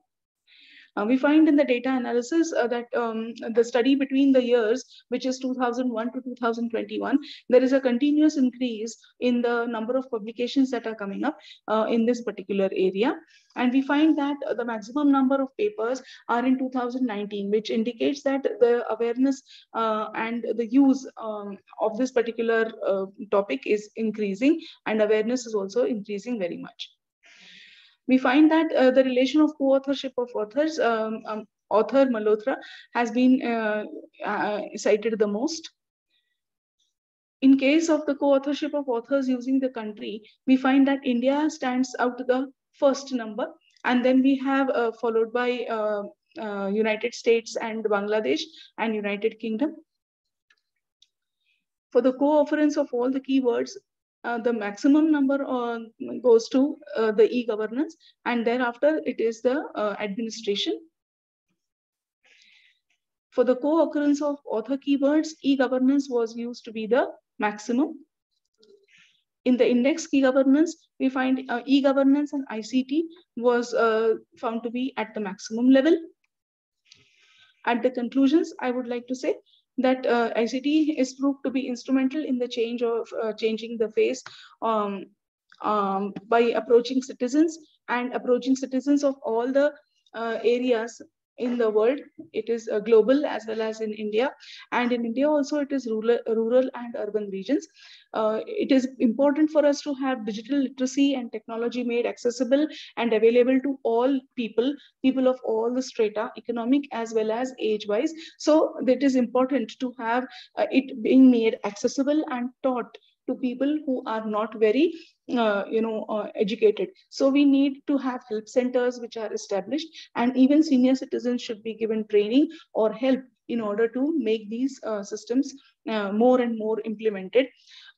Uh, we find in the data analysis uh, that um, the study between the years, which is 2001 to 2021, there is a continuous increase in the number of publications that are coming up uh, in this particular area. And we find that the maximum number of papers are in 2019, which indicates that the awareness uh, and the use um, of this particular uh, topic is increasing and awareness is also increasing very much we find that uh, the relation of co-authorship of authors, um, um, author Malhotra has been uh, uh, cited the most. In case of the co-authorship of authors using the country, we find that India stands out the first number, and then we have uh, followed by uh, uh, United States and Bangladesh and United Kingdom. For the co-occurrence of all the keywords, uh, the maximum number uh, goes to uh, the e-governance and thereafter it is the uh, administration. For the co-occurrence of author keywords, e-governance was used to be the maximum. In the index key governance, we find uh, e-governance and ICT was found to be at the maximum level. At the conclusions, I would like to say that uh, ICT is proved to be instrumental in the change of uh, changing the face um, um, by approaching citizens and approaching citizens of all the uh, areas in the world. It is uh, global as well as in India. And in India also it is rural, rural and urban regions. Uh, it is important for us to have digital literacy and technology made accessible and available to all people, people of all the strata, economic as well as age-wise. So it is important to have uh, it being made accessible and taught to people who are not very uh, you know uh, educated. So we need to have help centers which are established and even senior citizens should be given training or help in order to make these uh, systems uh, more and more implemented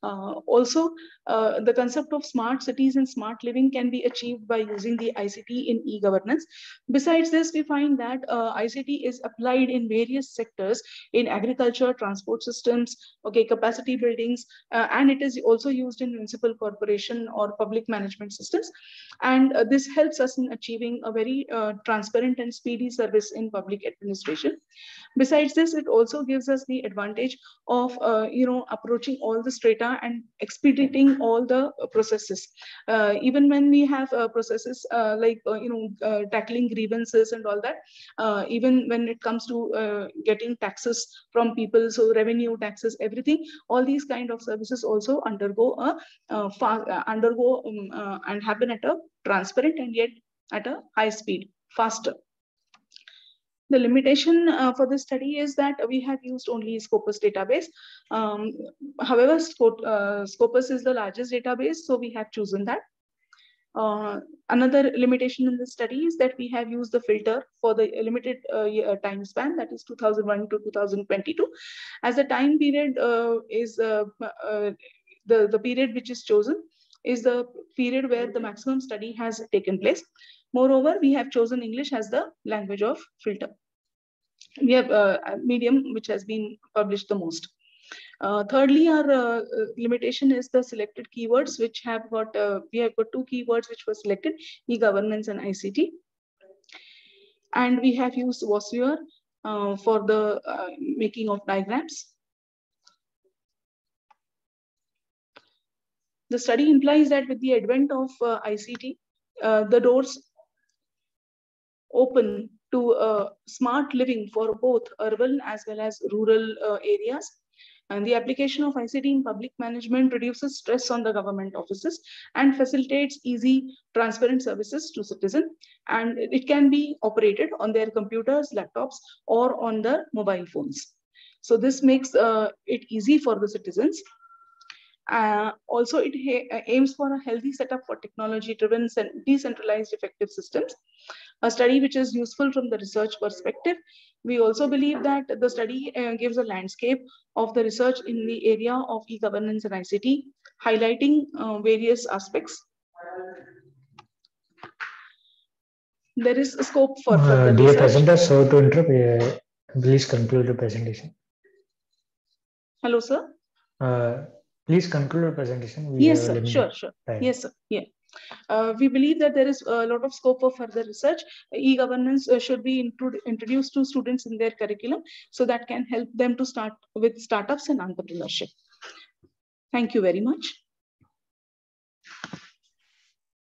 also, uh, the concept of smart cities and smart living can be achieved by using the ICT in e-governance. Besides this, we find that uh, ICT is applied in various sectors in agriculture, transport systems, okay, capacity buildings, uh, and it is also used in municipal corporation or public management systems. And uh, this helps us in achieving a very uh, transparent and speedy service in public administration. Besides this, it also gives us the advantage of, you know, approaching all the strata data and expediting all the processes. Uh, even when we have uh, processes uh, like, you know, tackling grievances and all that, even when it comes to getting taxes from people, so revenue taxes, everything, all these kind of services also undergo a undergo um, and happen at a transparent and yet at a high speed, faster. The limitation uh, for this study is that we have used only Scopus database. Um, however, uh, Scopus is the largest database, so we have chosen that. Uh, another limitation in the study is that we have used the filter for the limited uh, uh time span, that is 2001 to 2022. As the time period uh, is uh, the, the period which is chosen is the period where the maximum study has taken place. Moreover, we have chosen English as the language of filter. We have uh, a medium which has been published the most. Uh, thirdly, our uh, limitation is the selected keywords, which have got, uh, we have got two keywords which were selected, e-governance and ICT. And we have used VOSviewer uh, for the uh, making of diagrams. The study implies that with the advent of ICT, the doors open to uh, smart living for both urban as well as rural uh, areas. And the application of ICT in public management reduces stress on the government offices and facilitates easy, transparent services to citizens. And it can be operated on their computers, laptops, or on their mobile phones. So this makes uh, it easy for the citizens. Uh, also, it aims for a healthy setup for technology-driven decentralized effective systems, a study which is useful from the research perspective. We also believe that the study uh, gives a landscape of the research in the area of e-governance and ICT, highlighting uh, various aspects. There is a scope for uh, Dear research. presenter, so to interrupt, uh, please conclude the presentation. Hello, sir. Uh, please conclude the presentation. We yes, sir. Sure, sure. Time. Yes, sir. Yeah. Uh, we believe that there is a lot of scope for further research. E-governance uh, should be introduced to students in their curriculum so that can help them to start with startups and entrepreneurship. Thank you very much.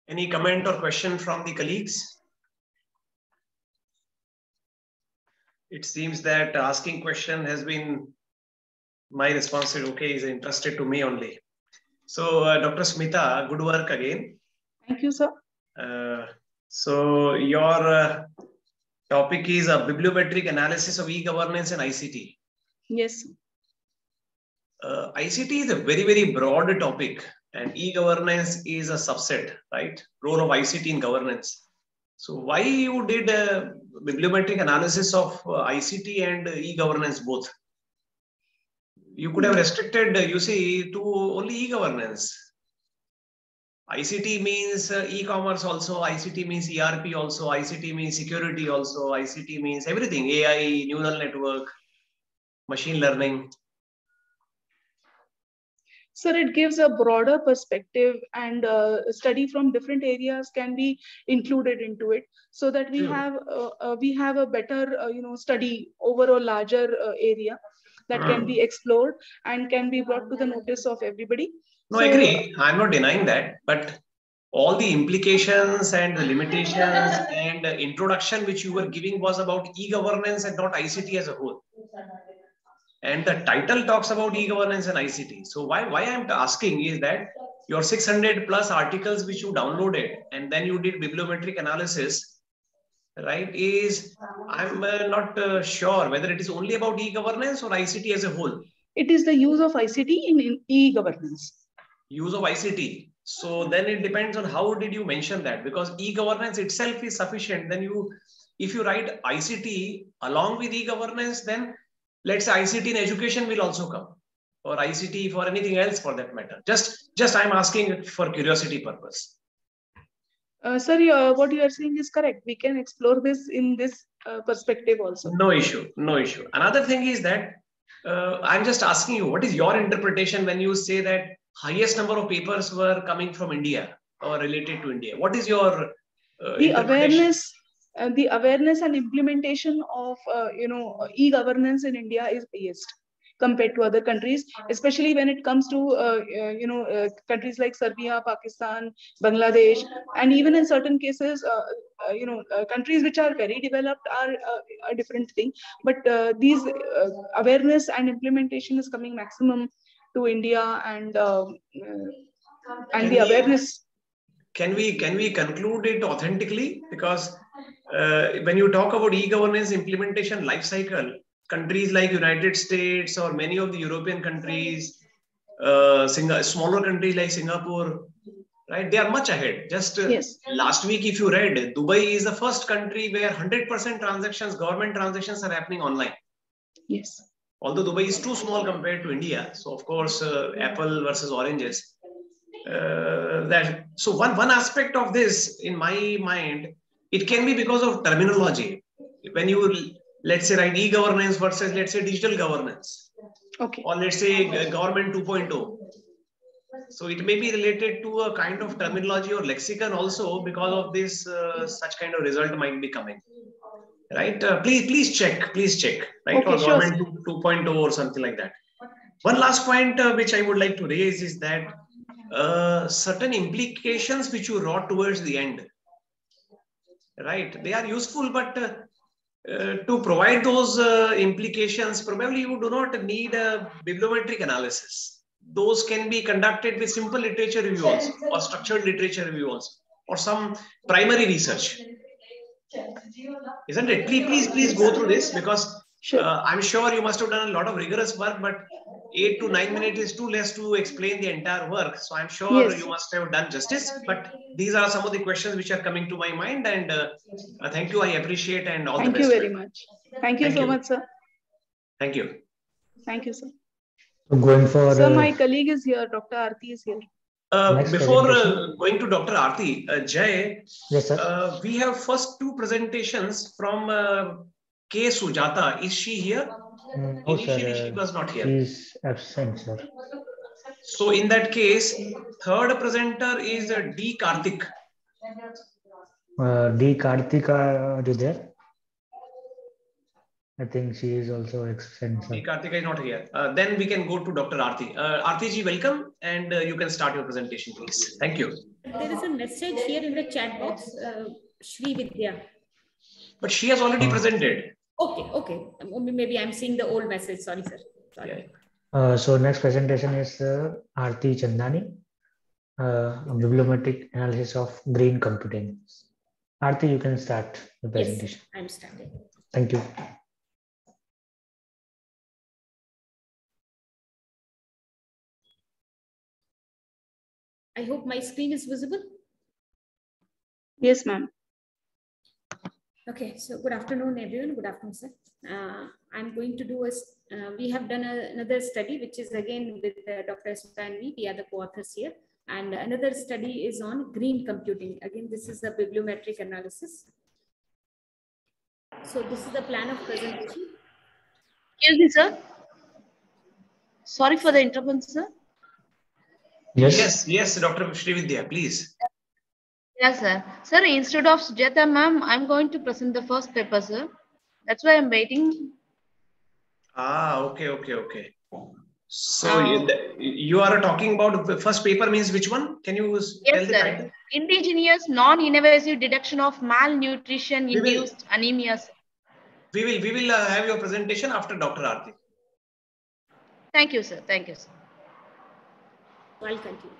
Any comment or question from the colleagues? It seems that asking question has been my responsibility. Okay, is interested to me only. So, uh, Dr. Smita, good work again. Thank you, sir. Uh, so your uh, topic is a bibliometric analysis of e-governance and ICT. Yes. Uh, ICT is a very, very broad topic and e-governance is a subset, right? Role of ICT in governance. So why you did a bibliometric analysis of uh, ICT and e-governance both? You could have restricted, you see, to only e-governance ICT means uh, e-commerce also, ICT means ERP also, ICT means security also, ICT means everything, AI, neural network, machine learning. Sir, it gives a broader perspective and uh, study from different areas can be included into it so that we sure. have uh, uh, we have a better uh, you know study over a larger uh, area that can hmm. be explored and can be brought to the notice of everybody no, so, I agree. I'm not denying that. But all the implications and the limitations and the introduction which you were giving was about e-governance and not ICT as a whole. And the title talks about e-governance and ICT. So why, why I'm asking is that your 600 plus articles which you downloaded and then you did bibliometric analysis, right, is I'm uh, not uh, sure whether it is only about e-governance or ICT as a whole. It is the use of ICT in, in e-governance use of ICT. So then it depends on how did you mention that because e-governance itself is sufficient. Then you, if you write ICT along with e-governance, then let's say ICT in education will also come or ICT for anything else for that matter. Just, just I'm asking for curiosity purpose. Uh, sorry, uh, what you are saying is correct. We can explore this in this uh, perspective also. No issue, no issue. Another thing is that uh, I'm just asking you, what is your interpretation when you say that highest number of papers were coming from India or related to India. What is your uh, the awareness? Uh, the awareness and implementation of uh, you know e-governance in India is highest compared to other countries, especially when it comes to uh, uh, you know uh, countries like Serbia, Pakistan, Bangladesh, and even in certain cases, you know countries which are very developed are a different thing. But these awareness and implementation is coming maximum to India and um, uh, and the awareness. Can we can we conclude it authentically? Because uh, when you talk about e-governance implementation life cycle, countries like United States or many of the European countries, uh, smaller countries like Singapore, right? They are much ahead. Just uh, yes. last week, if you read, Dubai is the first country where 100% transactions, government transactions are happening online. Yes although Dubai is too small compared to India. So of course, uh, Apple versus oranges. Uh, that so one one aspect of this, in my mind, it can be because of terminology. When you let's say write e-governance versus let's say digital governance, okay, or let's say government 2.0. So it may be related to a kind of terminology or lexicon also because of this uh, such kind of result might be coming right? Uh, please, please check, please check, right? Okay, or sure. government 2, 2.0 or something like that. One last point uh, which I would like to raise is that uh, certain implications which you wrote towards the end, right? They are useful, but uh, uh, to provide those uh, implications, probably you do not need a bibliometric analysis. Those can be conducted with simple literature review also, or structured literature review also, or some primary research isn't it? Please, please, please go through this because uh, I'm sure you must have done a lot of rigorous work, but eight to nine minutes is too less to explain the entire work. So I'm sure yes. you must have done justice. But these are some of the questions which are coming to my mind. And uh, uh, thank you. I appreciate and all thank the best. Thank you very much. Thank you thank so you. much, sir. Thank you. Thank you, sir. So going for. So my colleague is here. Dr. Arti is here. Uh, before uh, going to Dr. Arti, uh, Jay, yes, sir. Uh, we have first two presentations from uh, K. Sujata. Is she here? Mm, no, Initially, sir. she was not here. She is absent, sir. So in that case, third presenter is uh, D. Karthik. Uh, D. Karthika, are you there? I think she is also absent. Sir. D. Karthika is not here. Uh, then we can go to Dr. Arti. Uh, Arti ji, welcome, and uh, you can start your presentation, please. Thank you. There is a message here in the chat box, uh, Shri Vidya. But she has already presented. Okay, okay. Maybe I'm seeing the old message. Sorry, sir. Sorry. Yeah. Uh, so next presentation is uh, Arti Chandani, uh, a bibliometric analysis of green computing. Arti, you can start the presentation. Yes, I'm starting. Thank you. I hope my screen is visible. Yes, ma'am. Okay, so good afternoon, everyone. Good afternoon, sir. Uh, I'm going to do a, uh, we have done a, another study, which is again with uh, Dr. Spanvi, we are the co-authors here. And another study is on green computing. Again, this is a bibliometric analysis. So this is the plan of presentation. Excuse me, sir. Sorry for the interruption, sir. Yes, yes, yes Dr. Srividya, please. Yes, sir. Sir, instead of Sujata ma'am, I'm going to present the first paper, sir. That's why I'm waiting. Ah, okay, okay, okay. So um, you are talking about the first paper means which one? Can you yes, tell the sir. title? Indigenous non-invasive detection of malnutrition-induced anemia. We will, we will uh, have your presentation after Dr. Arti. Thank you, sir. Thank you, sir. I'll continue.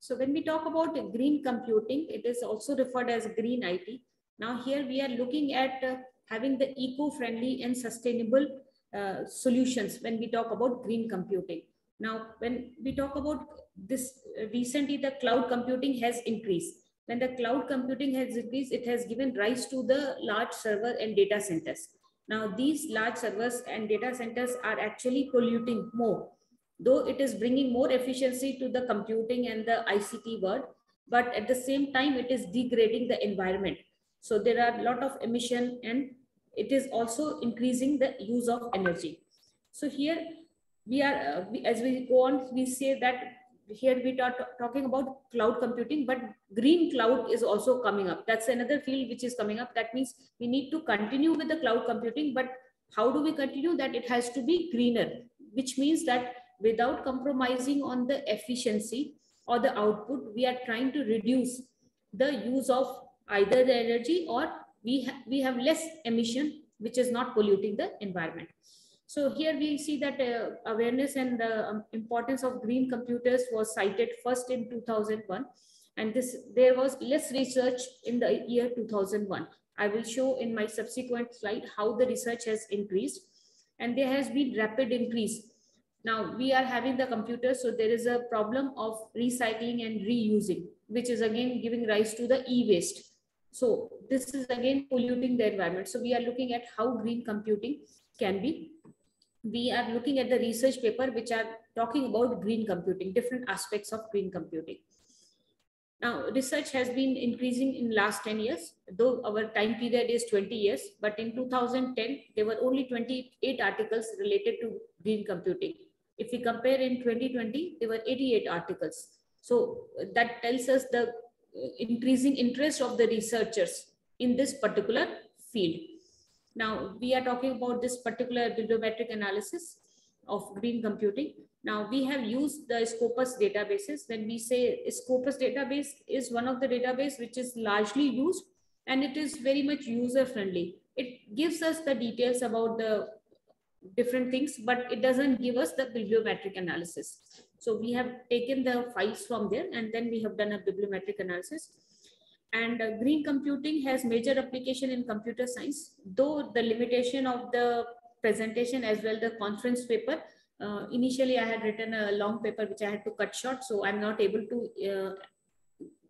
So when we talk about green computing, it is also referred as green IT. Now here we are looking at uh, having the eco-friendly and sustainable uh, solutions when we talk about green computing. Now, when we talk about this uh, recently, the cloud computing has increased. When the cloud computing has increased, it has given rise to the large server and data centers. Now, these large servers and data centers are actually polluting more though it is bringing more efficiency to the computing and the ICT world, but at the same time, it is degrading the environment. So there are a lot of emission and it is also increasing the use of energy. So here we are, uh, we, as we go on, we say that here we are talking about cloud computing, but green cloud is also coming up. That's another field which is coming up. That means we need to continue with the cloud computing, but how do we continue that? It has to be greener, which means that without compromising on the efficiency or the output, we are trying to reduce the use of either the energy or we, ha we have less emission, which is not polluting the environment. So here we see that uh, awareness and the um, importance of green computers was cited first in 2001. And this there was less research in the year 2001. I will show in my subsequent slide how the research has increased. And there has been rapid increase now we are having the computer, so there is a problem of recycling and reusing, which is again giving rise to the e-waste. So this is again polluting the environment. So we are looking at how green computing can be. We are looking at the research paper, which are talking about green computing, different aspects of green computing. Now, research has been increasing in last 10 years, though our time period is 20 years, but in 2010, there were only 28 articles related to green computing. If we compare in 2020, there were 88 articles. So that tells us the uh, increasing interest of the researchers in this particular field. Now we are talking about this particular bibliometric analysis of green computing. Now we have used the Scopus databases. When we say Scopus database is one of the database which is largely used and it is very much user friendly. It gives us the details about the different things, but it doesn't give us the bibliometric analysis. So we have taken the files from there and then we have done a bibliometric analysis. And uh, green computing has major application in computer science, though the limitation of the presentation as well the conference paper. Uh, initially, I had written a long paper which I had to cut short, so I'm not able to uh,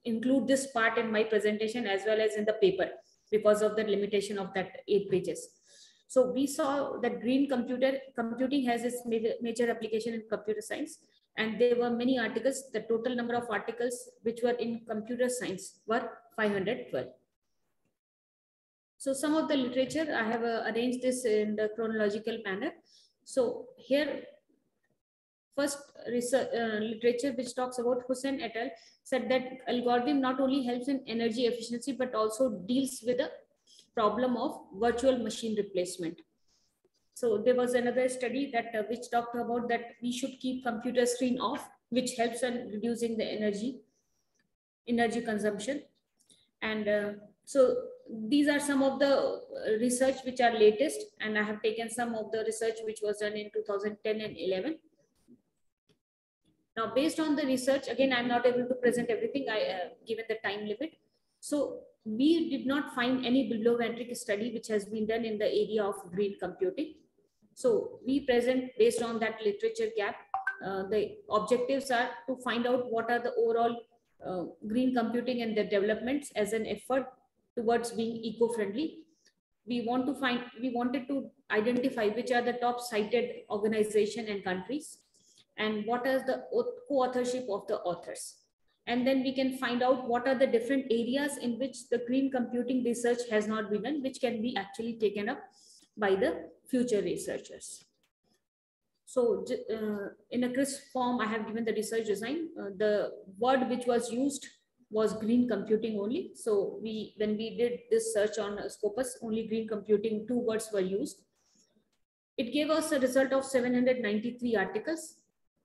include this part in my presentation as well as in the paper because of the limitation of that eight pages. So we saw that green computer computing has its major, major application in computer science. And there were many articles. The total number of articles which were in computer science were 512. So some of the literature, I have uh, arranged this in the chronological manner. So here, first research uh, literature which talks about Hussain et al. said that algorithm not only helps in energy efficiency, but also deals with the problem of virtual machine replacement. So there was another study that uh, which talked about that we should keep computer screen off, which helps in reducing the energy, energy consumption. And uh, so these are some of the uh, research which are latest and I have taken some of the research which was done in 2010 and 11. Now, based on the research, again, I'm not able to present everything I uh, given the time limit. So we did not find any bibliometric study which has been done in the area of green computing. So we present based on that literature gap. Uh, the objectives are to find out what are the overall uh, green computing and their developments as an effort towards being eco-friendly. We want to find, we wanted to identify which are the top cited organization and countries and what is the co-authorship of the authors. And then we can find out what are the different areas in which the green computing research has not been done, which can be actually taken up by the future researchers. So uh, in a crisp form, I have given the research design. Uh, the word which was used was green computing only. So we, when we did this search on Scopus, only green computing, two words were used. It gave us a result of 793 articles.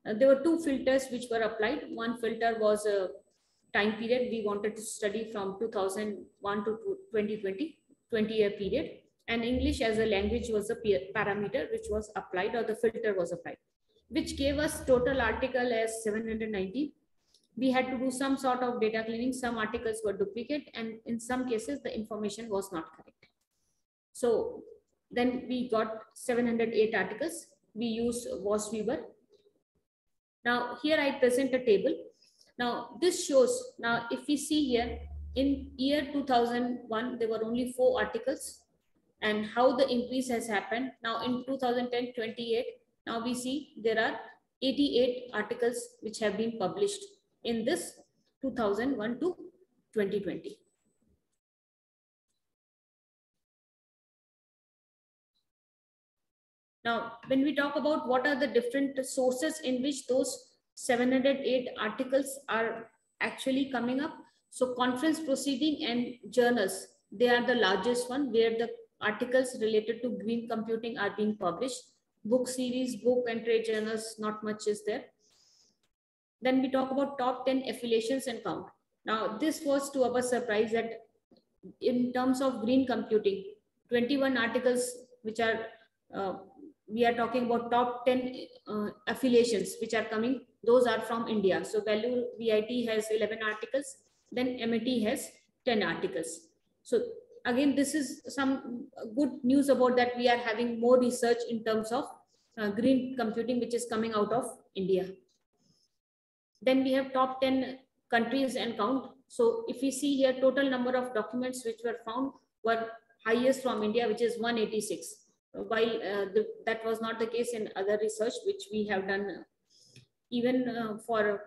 Uh, there were two filters which were applied. One filter was a time period. We wanted to study from 2001 to 2020, 20 year period. And English as a language was a parameter which was applied or the filter was applied, which gave us total article as 790 we had to do some sort of data cleaning. Some articles were duplicate and in some cases the information was not correct. So then we got 708 articles. We used VOSviewer. Now here I present a table. Now this shows, now if we see here, in year 2001, there were only four articles and how the increase has happened. Now in 2010, 28, now we see there are 88 articles which have been published in this 2001 to 2020. Now, when we talk about what are the different sources in which those 708 articles are actually coming up. So conference proceeding and journals, they are the largest one where the articles related to green computing are being published. Book series, book and trade journals, not much is there. Then we talk about top 10 affiliations and count. Now, this was to our surprise that in terms of green computing, 21 articles which are, uh, we are talking about top 10 uh, affiliations which are coming, those are from India. So Vellore VIT has 11 articles, then MIT has 10 articles. So again, this is some good news about that we are having more research in terms of uh, green computing, which is coming out of India. Then we have top 10 countries and count. So if we see here, total number of documents which were found were highest from India, which is 186. While uh, the, that was not the case in other research, which we have done even uh, for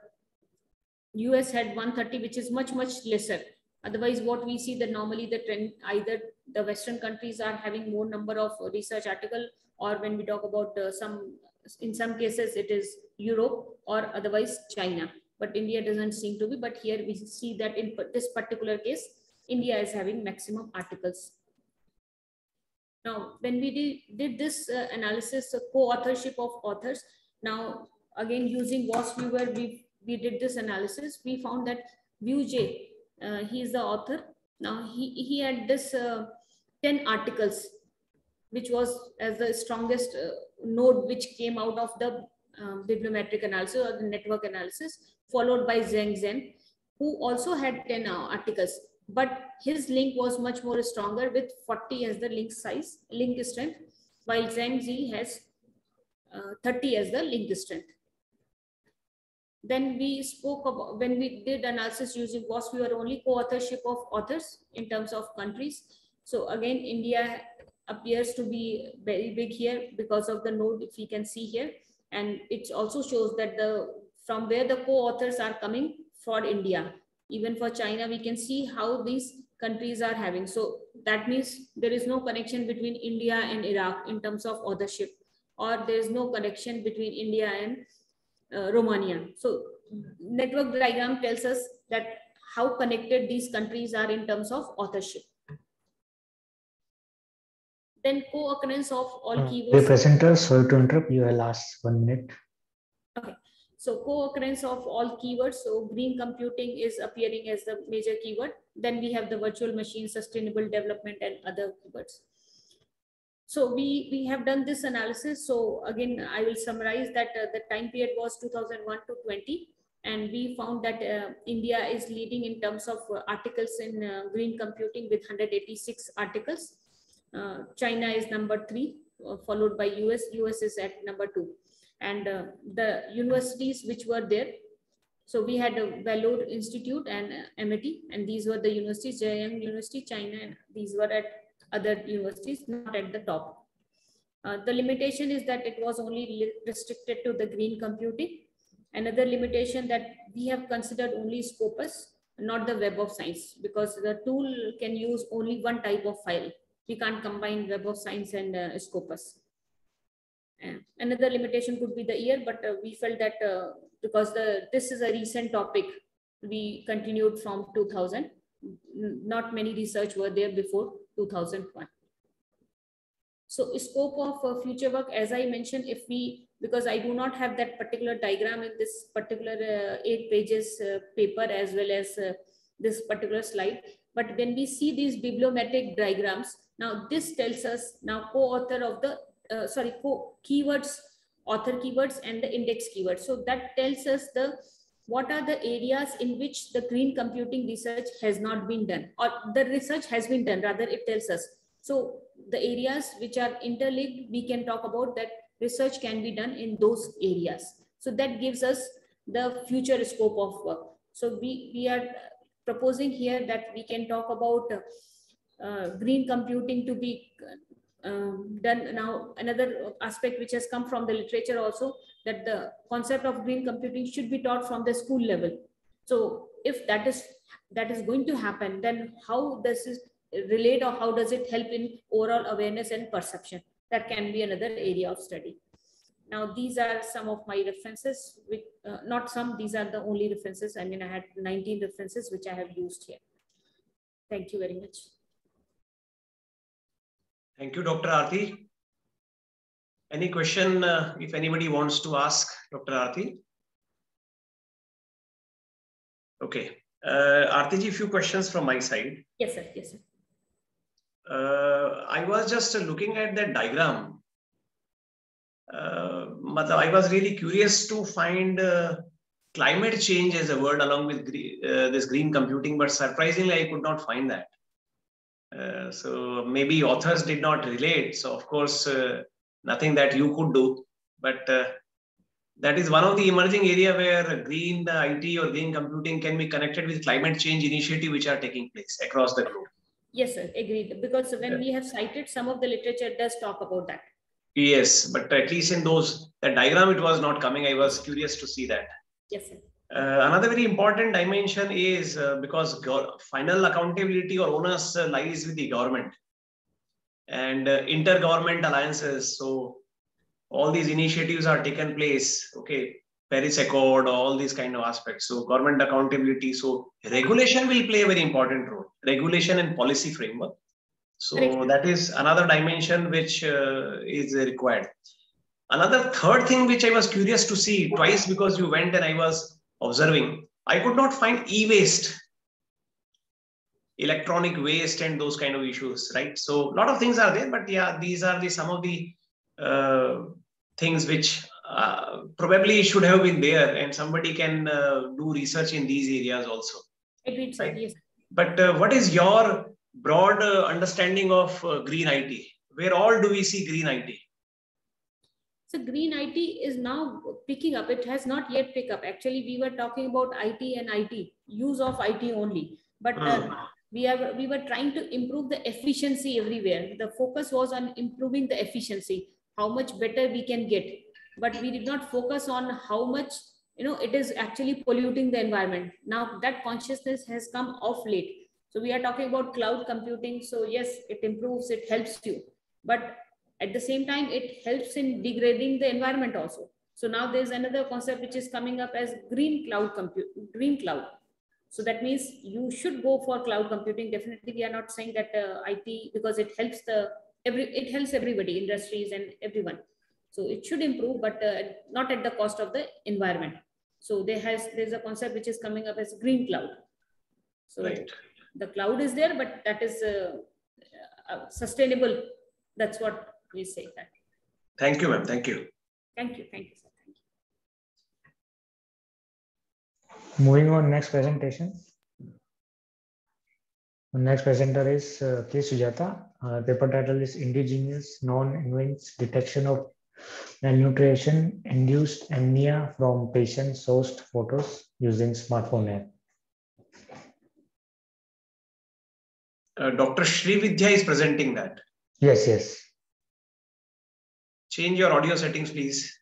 US had 130, which is much, much lesser. Otherwise, what we see that normally the trend, either the Western countries are having more number of research article, or when we talk about uh, some in some cases it is Europe or otherwise China, but India doesn't seem to be. But here we see that in this particular case, India is having maximum articles. Now, when we did, this uh, analysis, uh, co-authorship of authors, now again using VOSviewer, we, we did this analysis. We found that Vijay, uh, he is the author. Now he, he had this uh, 10 articles, which was as the strongest uh, node which came out of the um, bibliometric analysis or the network analysis, followed by Zheng Zhen, who also had 10 uh, articles, but his link was much more stronger with 40 as the link size, link strength. while Zhang Zi has uh, 30 as the link strength. Then we spoke about, when we did analysis using WASP, we were only co-authorship of authors in terms of countries. So again, India appears to be very big here because of the node, if we can see here. And it also shows that the from where the co-authors are coming for India. Even for China, we can see how these countries are having. So that means there is no connection between India and Iraq in terms of authorship, or there is no connection between India and uh, Romania. So network diagram tells us that how connected these countries are in terms of authorship. Then co-occurrence of all uh, keywords. The presenter, sorry to interrupt, you have last one minute. Okay. So co-occurrence of all keywords. So green computing is appearing as the major keyword. Then we have the virtual machine, sustainable development and other keywords. So we, we have done this analysis. So again, I will summarize that uh, the time period was 2001 to 20. And we found that uh, India is leading in terms of uh, articles in uh, green computing with 186 articles. Uh, China is number three, uh, followed by US. US is at number two and uh, the universities which were there. So we had a Vellore Institute and uh, MIT, and these were the universities, Zhejiang University, China, and these were at other universities, not at the top. Uh, the limitation is that it was only restricted to the green computing. Another limitation that we have considered only Scopus, not the Web of Science, because the tool can use only one type of file. We can't combine Web of Science and uh, Another limitation could be the year, but uh, we felt that uh, because the this is a recent topic, we continued from 2000. Not many research were there before 2001. So scope of uh, future work, as I mentioned, if we, because I do not have that particular diagram in this particular uh, eight pages uh, paper as well as uh, this particular slide. But when we see these bibliometric diagrams, now this tells us now co-author of the uh, sorry, keywords, author keywords and the index keywords. So that tells us the what are the areas in which the green computing research has not been done or the research has been done rather it tells us. So the areas which are interlinked we can talk about that research can be done in those areas. So that gives us the future scope of work. So we we are proposing here that we can talk about uh, green computing to be um, done now another aspect which has come from the literature also that the concept of green computing should be taught from the school level. So if that is that is going to happen then how does it relate or how does it help in overall awareness and perception? That can be another area of study. Now these are some of my references with uh, not some these are the only references. I mean i had 19 references which i have used here. Thank you very much Thank you, Dr. Aarti. Any question, uh, if anybody wants to ask Dr. Aarti? Okay. Uh, Aarti ji, few questions from my side. Yes, sir. Yes, sir. Uh, I was just looking at that diagram. Uh, I was really curious to find uh, climate change as a word along with uh, this green computing, but surprisingly, I could not find that. Uh, so maybe authors did not relate. So of course, uh, nothing that you could do, but uh, that is one of the emerging area where green IT or green computing can be connected with climate change initiative which are taking place across the globe. Yes, sir, agreed. Because when yeah. we have cited some of the literature does talk about that. Yes, but at least in those the diagram it was not coming. I was curious to see that. Yes, sir. Uh, another very important dimension is uh, because final accountability or onus uh, lies with the government and uh, intergovernment alliances. So all these initiatives are taken place. Okay, Paris Accord, all these kind of aspects. So government accountability. So regulation will play a very important role. Regulation and policy framework. So that is another dimension which uh, is required. Another third thing which I was curious to see twice because you went and I was observing, I could not find e-waste, electronic waste and those kind of issues, right? So a lot of things are there, but yeah, these are the some of the uh, things which uh, probably should have been there and somebody can uh, do research in these areas also. Agreed, right? yes. But uh, what is your broad uh, understanding of uh, green IT? where all do we see green IT? So green IT is now picking up. It has not yet picked up. Actually, we were talking about IT and IT, use of IT only. But uh, hmm. we, are, we were trying to improve the efficiency everywhere. The focus was on improving the efficiency, how much better we can get. But we did not focus on how much you know it is actually polluting the environment. Now that consciousness has come off late so we are talking about cloud computing. So yes, it improves, it helps you. But at the same time, it helps in degrading the environment also. So now there's another concept which is coming up as green cloud compute, green cloud. So that means you should go for cloud computing. Definitely, we are not saying that uh, IT because it helps the every it helps everybody, industries and everyone. So it should improve, but uh, not at the cost of the environment. So there has there's a concept which is coming up as green cloud. So right the cloud is there, but that is uh, uh, sustainable. That's what we say that. Thank you, ma'am. Thank you. Thank you. Thank you, sir. Thank you. Moving on next presentation. The next presenter is uh, K. Sujata. Uh, paper title is Indigenous Non-Invasive Detection of Malnutrition Induced Anemia from Patient-Sourced Photos Using Smartphone App. uh, Dr. Srividya is presenting that. Yes, yes. Change your audio settings, please.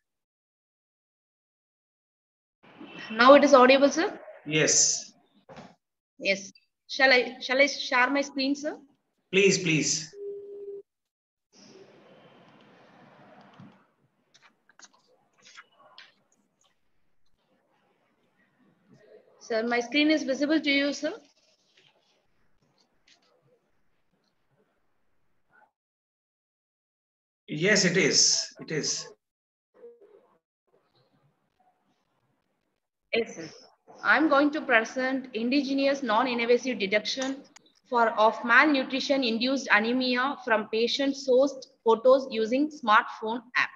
Now it is audible, sir? Yes. Yes. Shall I shall I share my screen, sir? Please, please. Sir, my screen is visible to you, sir? Yes, it is. It is. Yes. I'm going to present indigenous non-invasive detection for of malnutrition-induced anemia from patient-sourced photos using smartphone app.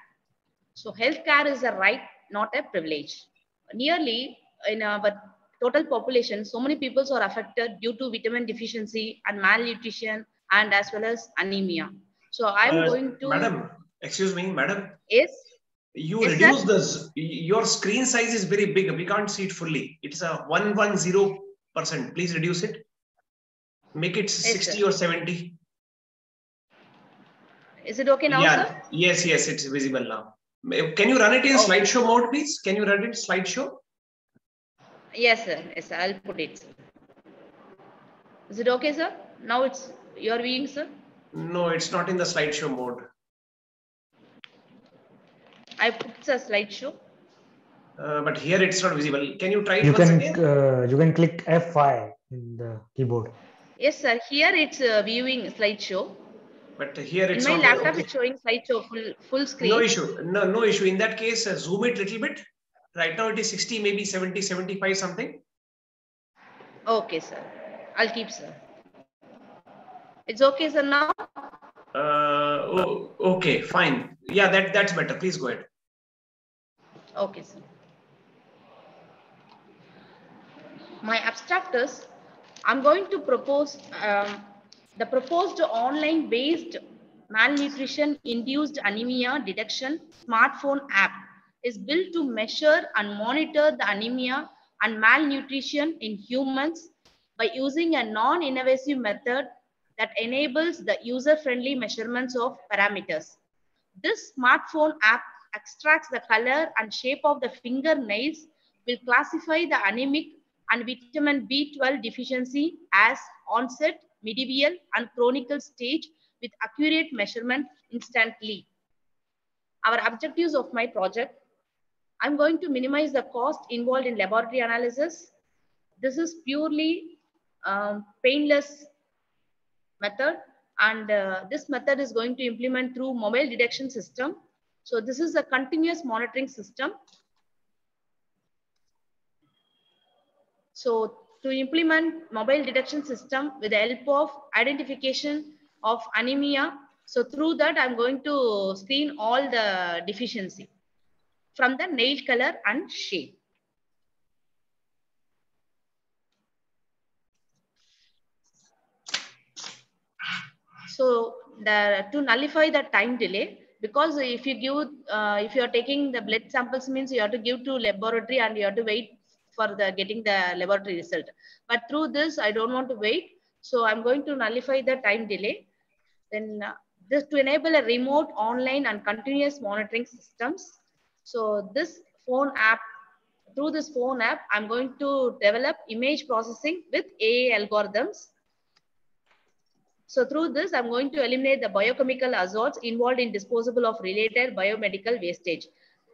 So healthcare is a right, not a privilege. Nearly in our total population, so many people are affected due to vitamin deficiency and malnutrition and as well as anemia. So I'm uh, going to. Madam, excuse me, madam. Yes. You yes, reduce this. Your screen size is very big. We can't see it fully. It's a one one zero percent. Please reduce it. Make it yes, sixty sir. or seventy. Is it okay now, yeah. sir? Yes, yes, it's visible now. Can you run it in okay. slideshow mode, please? Can you run it slideshow? Yes, sir. Yes, sir. I'll put it. Is it okay, sir? Now it's your viewing, sir. No, it's not in the slideshow mode. I put the slideshow. Uh, but here it's not visible. Can you try it you once can, again? Uh, you can click F5 in the keyboard. Yes, sir. Here it's uh, viewing slideshow. But here it's in my laptop. Okay. It's showing slideshow full full screen. No issue. No, no issue. In that case, uh, zoom it little bit. Right now it is 60, maybe 70, 75 something. Okay, sir. I'll keep, sir. It's okay, sir, now? Uh, oh, okay, fine. Yeah, that, that's better. Please go ahead. Okay, sir. My abstract is, I'm going to propose um, the proposed online based malnutrition induced anemia detection smartphone app is built to measure and monitor the anemia and malnutrition in humans by using a non-invasive method that enables the user-friendly measurements of parameters. This smartphone app extracts the color and shape of the fingernails, will classify the anemic and vitamin B12 deficiency as onset, medieval, and chronic stage with accurate measurement instantly. Our objectives of my project, I'm going to minimize the cost involved in laboratory analysis. This is purely um, painless method and uh, this method is going to implement through mobile detection system. So this is a continuous monitoring system. So to implement mobile detection system with the help of identification of anemia. So through that, I'm going to screen all the deficiency from the nail color and shape. So the, to nullify the time delay, because if you give, uh, if you're taking the blood samples means you have to give to laboratory and you have to wait for the getting the laboratory result. But through this, I don't want to wait. So I'm going to nullify the time delay. Then uh, this to enable a remote online and continuous monitoring systems. So this phone app, through this phone app, I'm going to develop image processing with AI algorithms. So through this, I'm going to eliminate the biochemical azotes involved in disposable of related biomedical wastage.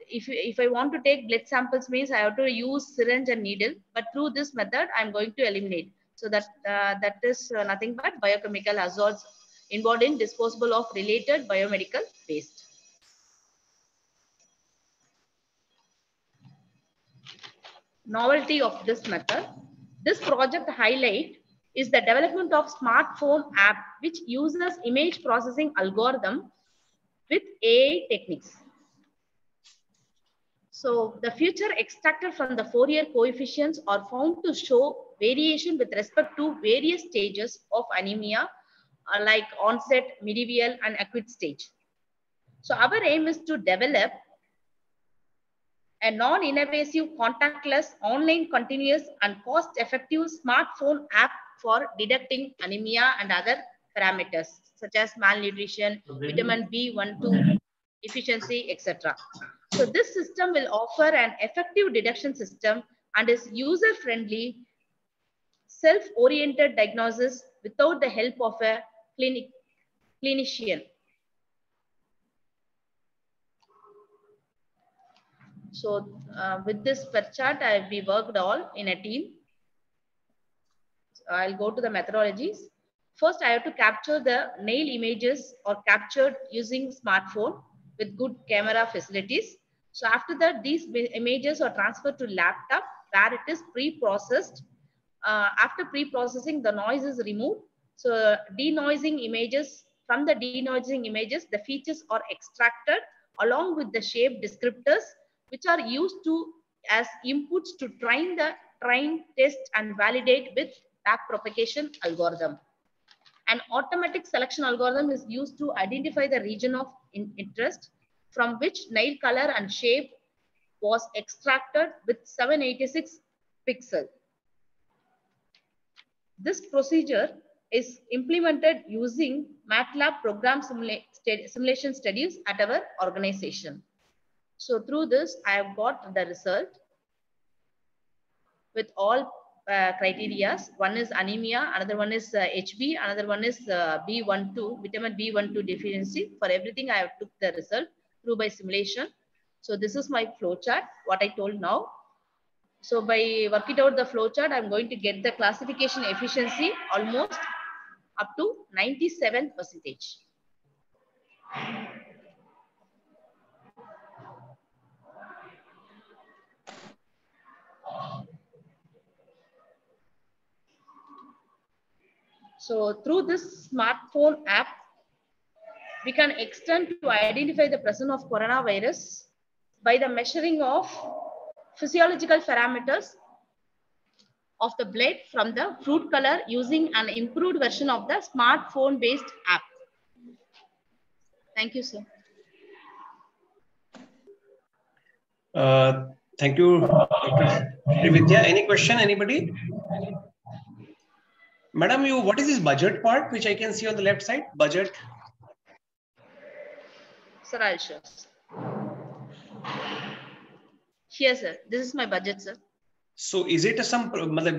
If, if I want to take blood samples means I have to use syringe and needle, but through this method, I'm going to eliminate. So that, uh, that is uh, nothing but biochemical azotes involved in disposable of related biomedical waste. Novelty of this method. This project highlight is the development of smartphone app which uses image processing algorithm with AI techniques. So the feature extracted from the Fourier coefficients are found to show variation with respect to various stages of anemia uh, like onset, medieval and acute stage. So our aim is to develop a non-invasive, contactless, online, continuous and cost-effective smartphone app for detecting anemia and other parameters such as malnutrition, vitamin B12 efficiency, etc. So this system will offer an effective detection system and is user-friendly, self-oriented diagnosis without the help of a clinic, clinician. So uh, with this per chart, I, we worked all in a team. I'll go to the methodologies. First, I have to capture the nail images or captured using smartphone with good camera facilities. So after that, these images are transferred to laptop where it is pre-processed. Uh, after pre-processing, the noise is removed. So denoising images, from the denoising images, the features are extracted along with the shape descriptors, which are used to as inputs to train the train, test, and validate with backpropagation algorithm. An automatic selection algorithm is used to identify the region of in interest from which nail color and shape was extracted with 786 pixel. This procedure is implemented using MATLAB program simula simulation studies at our organization. So through this, I have got the result with all uh, criteria. One is anemia, another one is uh, HB, another one is uh, B12, vitamin B12 deficiency. For everything, I have took the result through by simulation. So this is my flow chart, what I told now. So by working out the flow chart, I'm going to get the classification efficiency almost up to 97 percentage. So through this smartphone app, we can extend to identify the presence of coronavirus by the measuring of physiological parameters of the blood from the fruit color using an improved version of the smartphone based app. Thank you, sir. Uh, thank you, Dr. Any question, anybody? Madam, you what is this budget part which I can see on the left side? Budget. Sir, I'll show. Here, sir. This is my budget, sir. So is it a some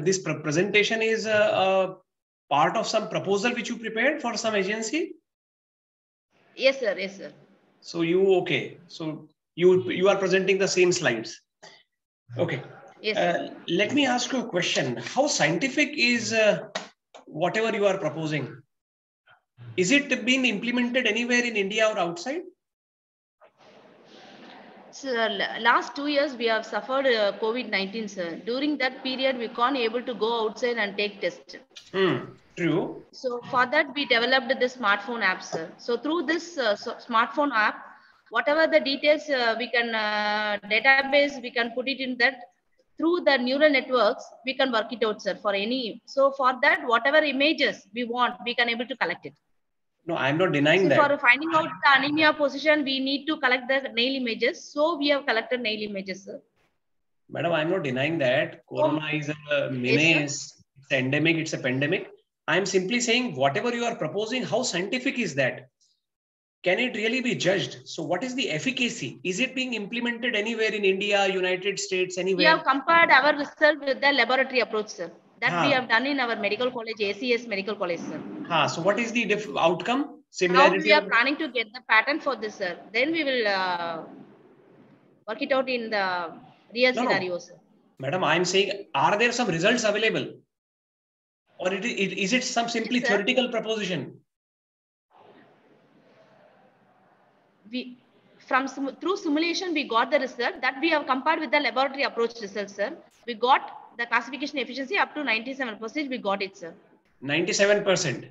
this presentation is a, a, part of some proposal which you prepared for some agency? Yes, sir. Yes, sir. So you okay? So you you are presenting the same slides. Okay. Yes. Uh, let me ask you a question. How scientific is uh, whatever you are proposing? Is it being implemented anywhere in India or outside? So last two years we have suffered uh, COVID-19, sir. During that period, we can't able to go outside and take test. Hmm. True. So for that, we developed the smartphone app, sir. So through this uh, so smartphone app, whatever the details uh, we can uh, database, we can put it in that. Through the neural networks, we can work it out, sir. For any, so for that, whatever images we want, we can able to collect it. No, I'm not denying so that. For finding out the anemia position, we need to collect the nail images. So we have collected nail images, sir. Madam, I'm not denying that. Corona is a menace, it's endemic, it's a pandemic. I'm simply saying whatever you are proposing, how scientific is that? Can it really be judged? So what is the efficacy? Is it being implemented anywhere in India, United States, anywhere? We have compared our result with the laboratory approach, sir. That we have done in our medical college, ACS Medical College, sir. Ah, so what is the outcome? Similarity now we are planning to get the pattern for this, sir. Then we will uh, work it out in the real no, scenarios. No. Madam, I'm saying, are there some results available? Or it, it, is it some simply yes, theoretical proposition? We, from through simulation, we got the result that we have compared with the laboratory approach results, sir. We got the classification efficiency up to 97%. We got it, sir. 97%?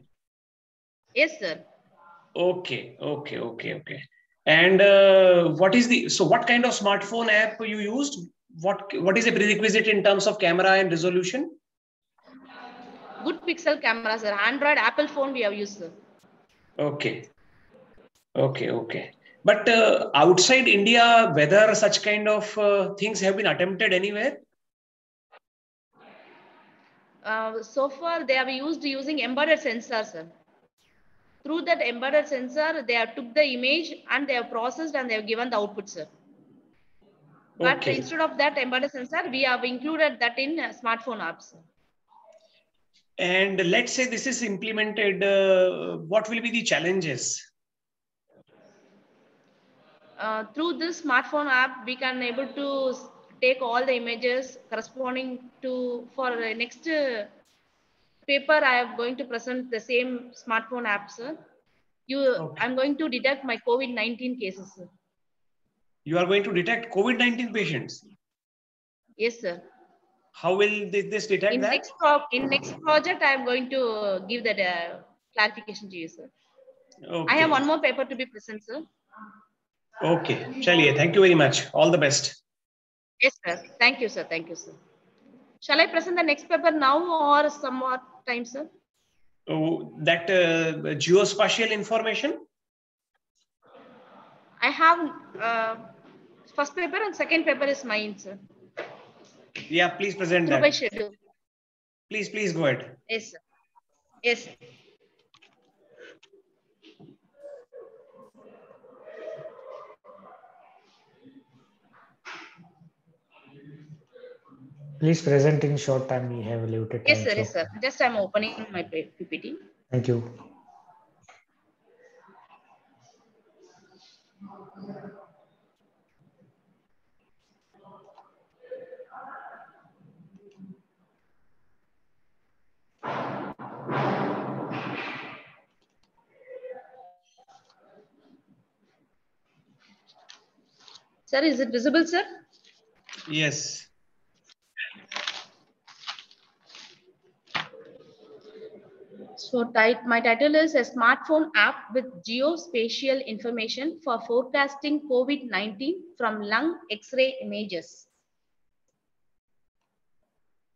Yes, sir. Okay, okay, okay, okay. And uh, what is the, so what kind of smartphone app you used? What, what is a prerequisite in terms of camera and resolution? Good pixel camera, sir. Android, Apple phone we have used, sir. Okay. Okay, okay. But uh, outside India, whether such kind of uh, things have been attempted anywhere? Uh, so far, they have used using embedded sensors. Sir. Through that embedded sensor, they have took the image and they have processed and they have given the output, sir. But okay. instead of that embedded sensor, we have included that in uh, smartphone apps. And let's say this is implemented, uh, what will be the challenges? Uh, through this smartphone app, we can able to take all the images corresponding to for the next uh, paper I am going to present the same smartphone app sir. You, okay. I'm going to detect my COVID-19 cases sir. You are going to detect COVID-19 patients? Yes sir. How will this detect in that? Next in next project I am going to give that uh, clarification to you sir. Okay. I have one more paper to be present sir. Okay, Chaliye, thank you very much. All the best. Yes, sir. Thank you, sir. Thank you, sir. Shall I present the next paper now or some more time, sir? Oh, that uh, geospatial information? I have uh, first paper and second paper is mine, sir. Yeah, please present Through that. Please, please go ahead. Yes, sir. Yes. Please present in short time. We have limited time. Yes, sir. So. Yes, sir. Just I'm opening my PPT. Thank you. Sir, is it visible, sir? Yes. So my title is a smartphone app with geospatial information for forecasting COVID-19 from lung X-ray images.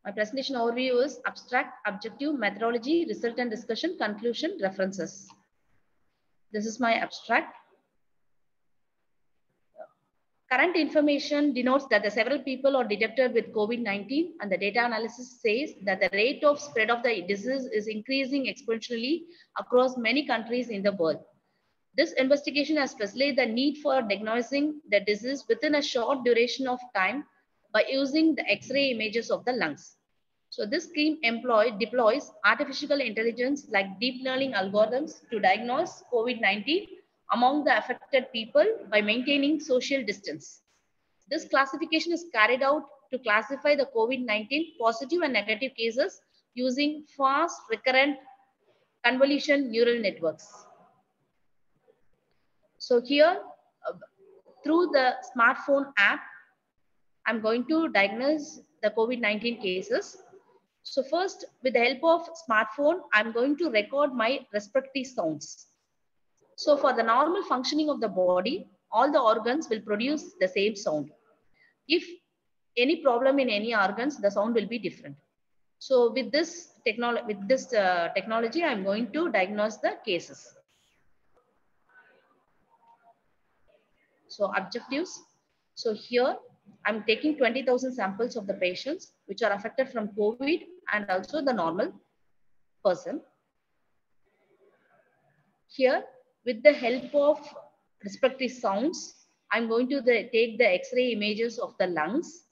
My presentation overview is abstract, objective, methodology, result and discussion, conclusion, references. This is my abstract. Current information denotes that the several people are detected with COVID-19 and the data analysis says that the rate of spread of the disease is increasing exponentially across many countries in the world. This investigation has specified the need for diagnosing the disease within a short duration of time by using the X-ray images of the lungs. So this scheme employ, deploys artificial intelligence like deep learning algorithms to diagnose COVID-19 among the affected people by maintaining social distance. This classification is carried out to classify the COVID-19 positive and negative cases using fast recurrent convolution neural networks. So here, uh, through the smartphone app, I'm going to diagnose the COVID-19 cases. So first, with the help of smartphone, I'm going to record my respective sounds. So for the normal functioning of the body, all the organs will produce the same sound. If any problem in any organs, the sound will be different. So with this, technolo with this uh, technology, I'm going to diagnose the cases. So objectives. So here I'm taking 20,000 samples of the patients which are affected from COVID and also the normal person. Here with the help of respiratory sounds, I'm going to the, take the X-ray images of the lungs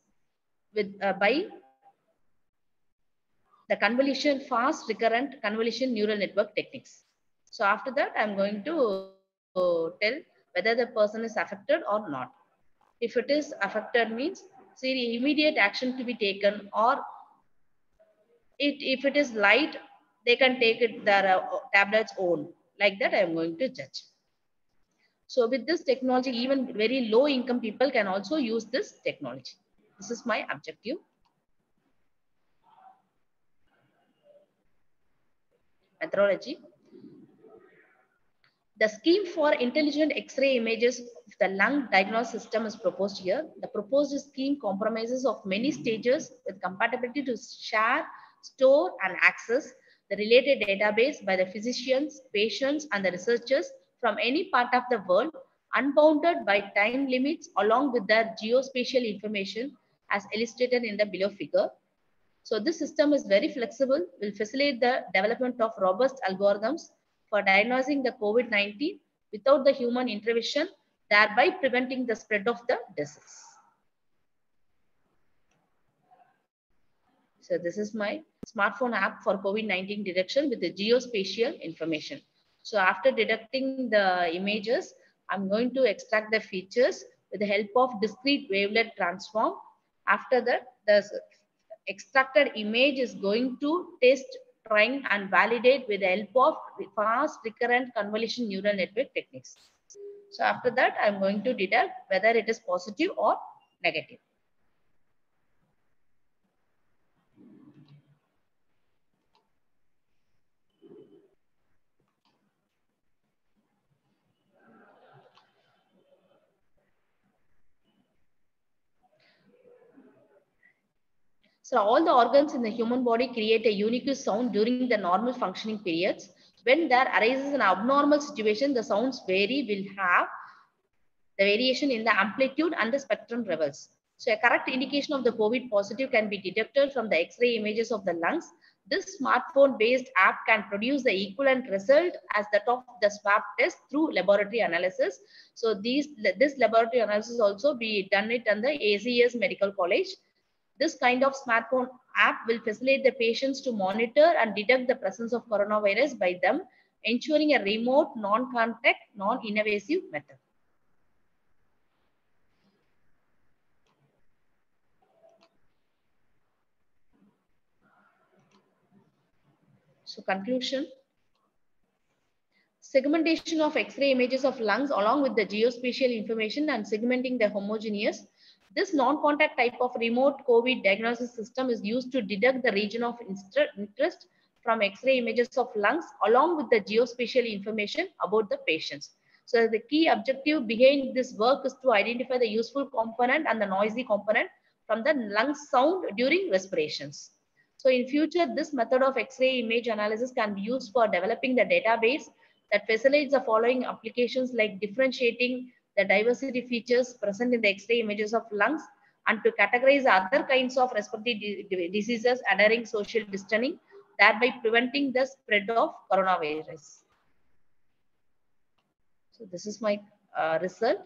with uh, by the convolution fast recurrent convolution neural network techniques. So after that, I'm going to uh, tell whether the person is affected or not. If it is affected means see immediate action to be taken or it, if it is light, they can take it their uh, tablets own. Like that, I'm going to judge. So with this technology, even very low income people can also use this technology. This is my objective. Methodology. The scheme for intelligent X-ray images of the lung diagnosis system is proposed here. The proposed scheme compromises of many stages with compatibility to share, store, and access the related database by the physicians, patients, and the researchers from any part of the world, unbounded by time limits along with their geospatial information as illustrated in the below figure. So this system is very flexible, will facilitate the development of robust algorithms for diagnosing the COVID-19 without the human intervention, thereby preventing the spread of the disease. So this is my smartphone app for COVID-19 detection with the geospatial information. So after detecting the images, I'm going to extract the features with the help of discrete wavelet transform. After that, the extracted image is going to test trying and validate with the help of fast recurrent convolution neural network techniques. So after that, I'm going to detect whether it is positive or negative. So all the organs in the human body create a unique sound during the normal functioning periods. When there arises an abnormal situation, the sounds vary will have the variation in the amplitude and the spectrum levels. So a correct indication of the COVID positive can be detected from the X-ray images of the lungs. This smartphone-based app can produce the equivalent result as that of the swab test through laboratory analysis. So these this laboratory analysis also be done it on the ACS Medical College. This kind of smartphone app will facilitate the patients to monitor and detect the presence of coronavirus by them, ensuring a remote, non-contact, non-invasive method. So conclusion, segmentation of X-ray images of lungs along with the geospatial information and segmenting the homogeneous this non-contact type of remote COVID diagnosis system is used to detect the region of interest from X-ray images of lungs along with the geospatial information about the patients. So the key objective behind this work is to identify the useful component and the noisy component from the lung sound during respirations. So in future, this method of X-ray image analysis can be used for developing the database that facilitates the following applications like differentiating the diversity features present in the X-ray images of lungs and to categorize other kinds of respiratory diseases adhering social distancing, thereby preventing the spread of coronavirus. So this is my uh, result.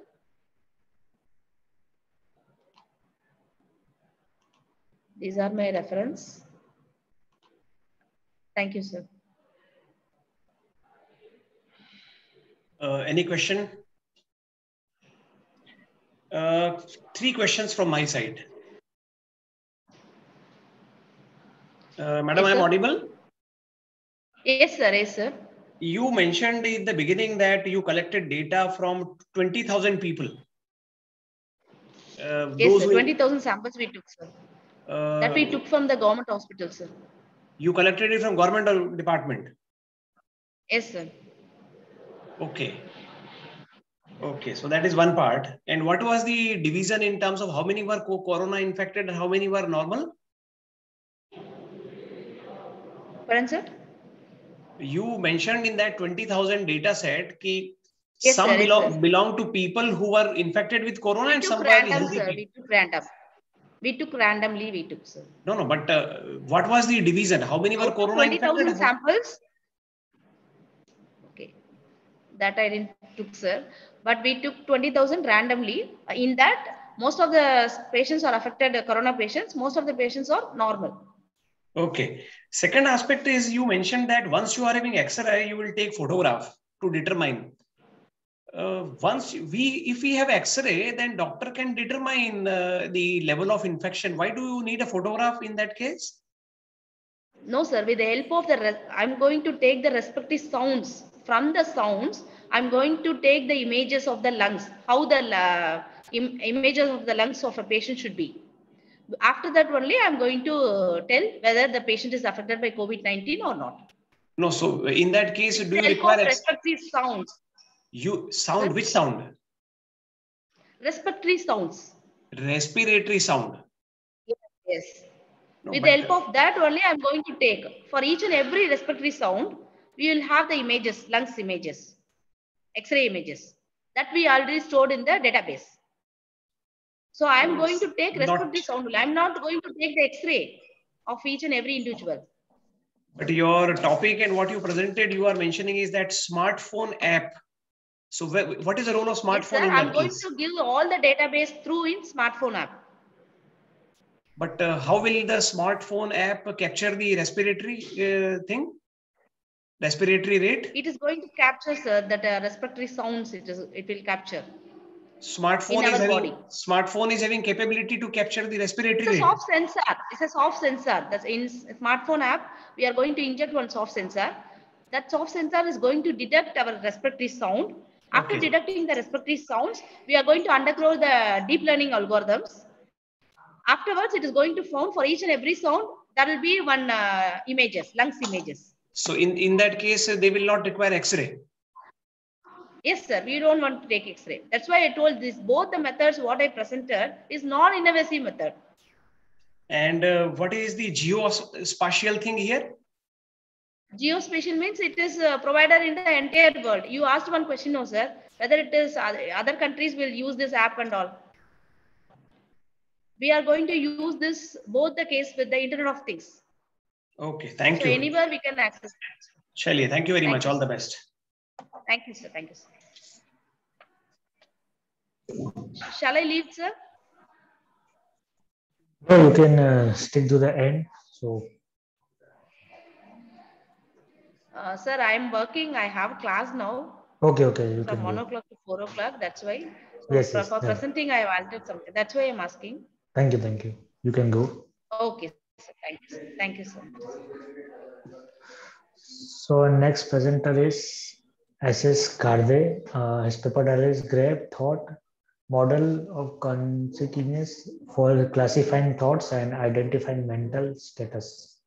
These are my reference. Thank you, sir. Uh, any question? Uh, three questions from my side. Uh, Madam, yes, I'm audible? Yes, sir. Yes, sir. You mentioned in the beginning that you collected data from 20,000 people. Uh, yes, sir. 20,000 samples we took, sir. Uh, that we took from the government hospital, sir. You collected it from government or department? Yes, sir. Okay. Okay, so that is one part. And what was the division in terms of how many were corona infected and how many were normal? Pardon, sir? You mentioned in that 20,000 data set ki Yes, some sir, belong yes, belong to people who were infected with corona we and some random, were sir. We took random. We took randomly. We took sir. No, no. But uh, what was the division? How many were corona? Twenty thousand samples. Okay, that I didn't took sir. But we took twenty thousand randomly. In that, most of the patients are affected. Corona patients. Most of the patients are normal. Okay. Second aspect is you mentioned that once you are having X-ray, you will take photograph to determine uh, once we if we have x-ray then doctor can determine uh, the level of infection why do you need a photograph in that case no sir with the help of the i'm going to take the respective sounds from the sounds i'm going to take the images of the lungs how the uh, Im images of the lungs of a patient should be after that only i'm going to tell whether the patient is affected by covid-19 or not no so in that case do you require Respiratory sounds you sound which sound? Respiratory sounds. Respiratory sound. Yes. No, With the help of that only I'm going to take. For each and every respiratory sound, we will have the images, lungs images, X-ray images that we already stored in the database. So I'm going to take respiratory not, sound. I'm not going to take the X-ray of each and every individual. But your topic and what you presented, you are mentioning is that smartphone app so what is the role of smartphone? Yes, sir, I'm going case? to give all the database through in smartphone app. But uh, how will the smartphone app capture the respiratory uh, thing? Respiratory rate? It is going to capture, sir, that uh, respiratory sounds it, is, it will capture. Smartphone is, having, smartphone is having capability to capture the respiratory it's a soft sensor. It's a soft sensor. That's in smartphone app. We are going to inject one soft sensor. That soft sensor is going to detect our respiratory sound after okay. detecting the respiratory sounds, we are going to undergo the deep learning algorithms. Afterwards, it is going to found for each and every sound, there will be one uh, images, lungs images. So in, in that case, they will not require X-ray. Yes, sir. We don't want to take X-ray. That's why I told this. Both the methods, what I presented, is non-invasive method. And uh, what is the geospatial thing here? Geospatial means it is uh, provider in the entire world. You asked one question, no, sir, whether it is other countries will use this app and all. We are going to use this both the case with the Internet of Things. Okay, thank so you. Anywhere we can access that. Shelly, thank you very thank much. You, all the best. Thank you, sir. Thank you, sir. Shall I leave, sir? No, you can uh, stick to the end. So uh, sir, I'm working. I have class now. Okay, okay. You from one o'clock to four o'clock. That's why. So yes, for, yes, for presenting, I wanted something. That's why I'm asking. Thank you, thank you. You can go. Okay, sir. Thank you. Thank you, sir. So our next presenter is SS Garde. Uh, his paper title is Grab Thought Model of Consciousness for Classifying Thoughts and Identifying Mental Status.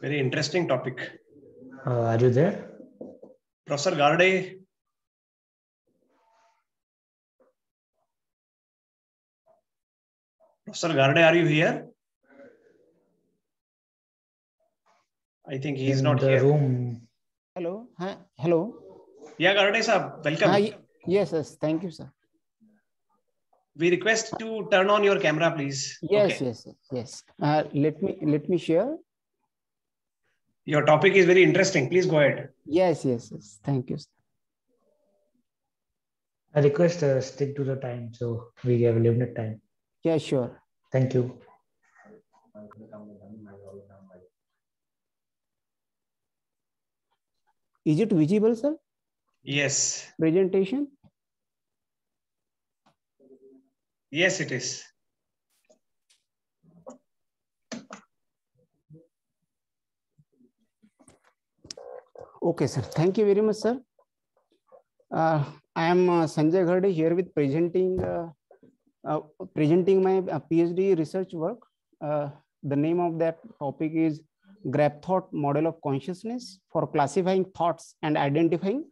Very interesting topic. Uh, are you there? Professor Garde. Professor Garde, are you here? I think he's is not the here. room. Hello. Hi. Hello. Yeah, Garde sir, welcome. Hi. Yes, yes. Thank you, sir. We request to turn on your camera, please. Yes, okay. yes, yes. Uh, let me let me share. Your topic is very interesting. Please go ahead. Yes, yes, yes. Thank you. Sir. I request uh, stick to the time so we have a limited time. Yeah, sure. Thank you. Is it visible, sir? Yes. Presentation? Yes, it is. Okay, sir. Thank you very much, sir. Uh, I am uh, Sanjay Ghade here with presenting uh, uh presenting my uh, PhD research work. Uh, the name of that topic is Grab Thought Model of Consciousness for classifying thoughts and identifying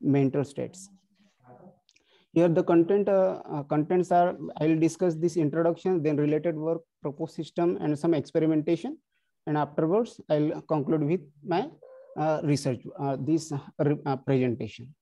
mental states. Here the content contents are, I will discuss this introduction, then related work, proposed system, and some experimentation. And afterwards, I'll conclude with my uh, research, uh, this uh, presentation.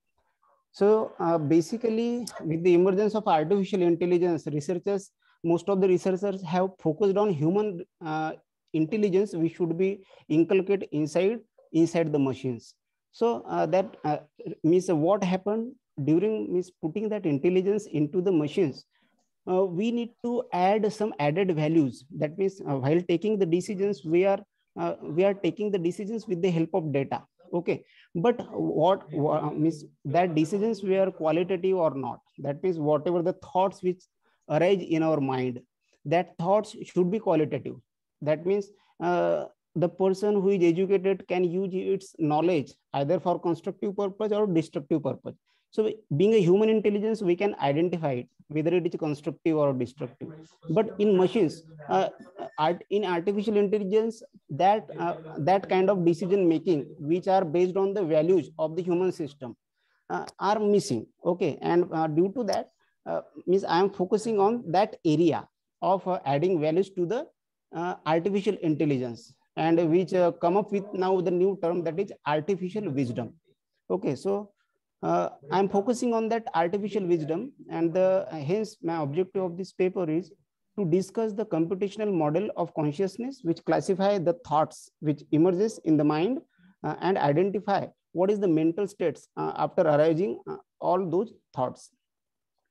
So uh, basically, with the emergence of artificial intelligence, researchers, most of the researchers have focused on human uh, intelligence, we should be inculcate inside inside the machines. So uh, that uh, means what happened during means putting that intelligence into the machines. Uh, we need to add some added values. That means uh, while taking the decisions, we are we are taking the decisions with the help of data okay but what, what means that decisions were qualitative or not that means whatever the thoughts which arise in our mind that thoughts should be qualitative that means uh, the person who is educated can use its knowledge either for constructive purpose or destructive purpose so being a human intelligence, we can identify it, whether it is constructive or destructive. But in machines, uh, in artificial intelligence, that, uh, that kind of decision making, which are based on the values of the human system, uh, are missing. Okay, and uh, due to that, uh, means I am focusing on that area of uh, adding values to the artificial intelligence and which come up with now the new term that is artificial wisdom. Okay, so uh, I'm focusing on that artificial wisdom and the, hence my objective of this paper is to discuss the computational model of consciousness which classify the thoughts which emerges in the mind uh, and identify what is the mental states uh, after arising uh, all those thoughts.